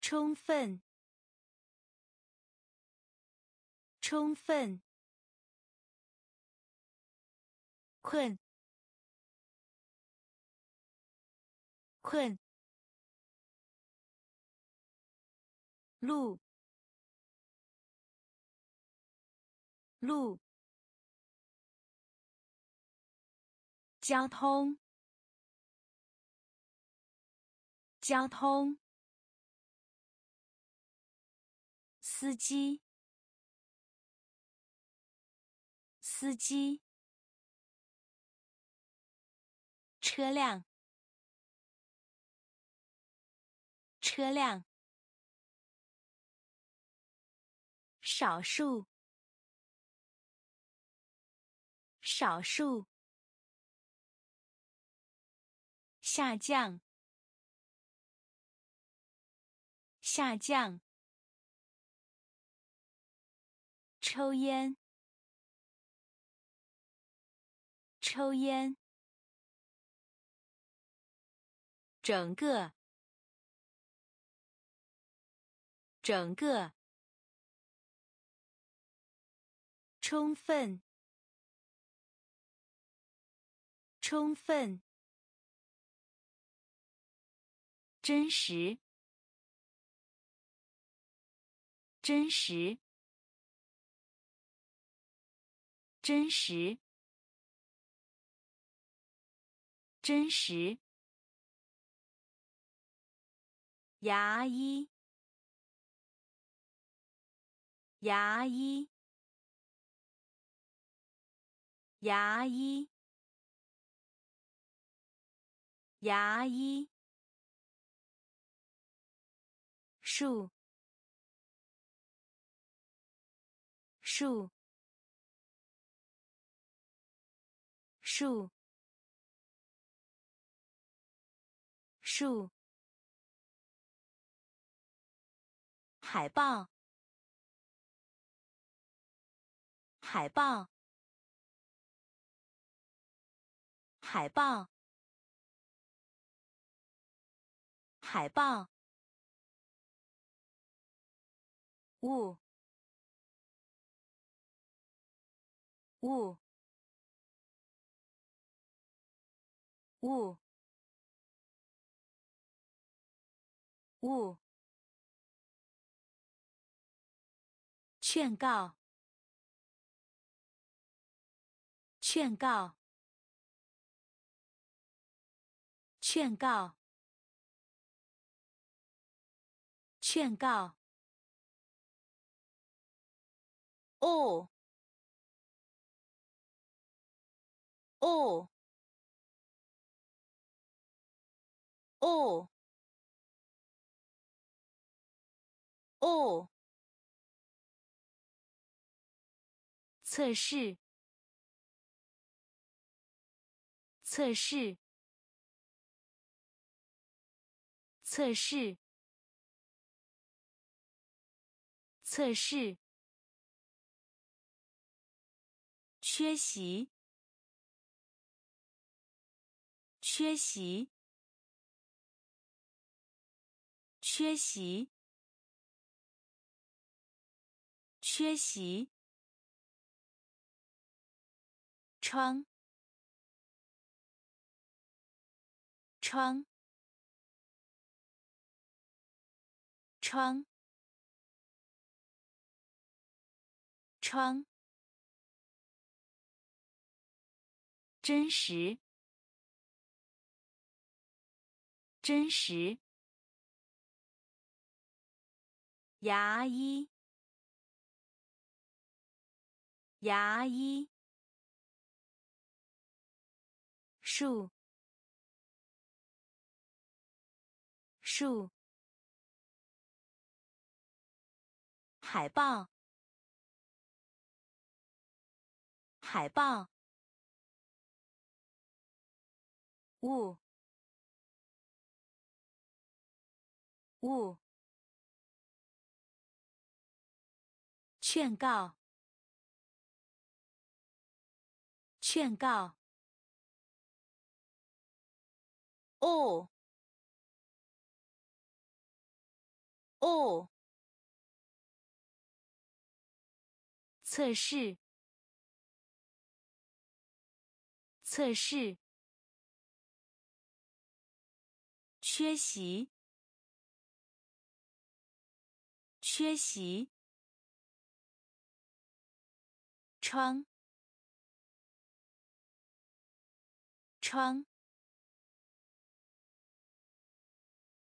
充分，充分。困，困，路，路，交通，交通，司机，司机。车辆，车辆，少数，少数，下降，下降，抽烟，抽烟。整个，整个，充分，充分，真实，真实，真实，真实。牙医，牙医，牙医，牙医，树，树，树，树。海报，海报，海报，海报。物物物物劝告劝告劝告劝告。哦哦哦哦，测试，测试，测试，测试。缺席，缺席，缺席，缺席。窗，窗，窗，窗。真实，真实。牙医，牙医。树，树。海报，海报。物，物，劝告，劝告。哦，哦，测试，测试。缺席，缺席。窗，窗。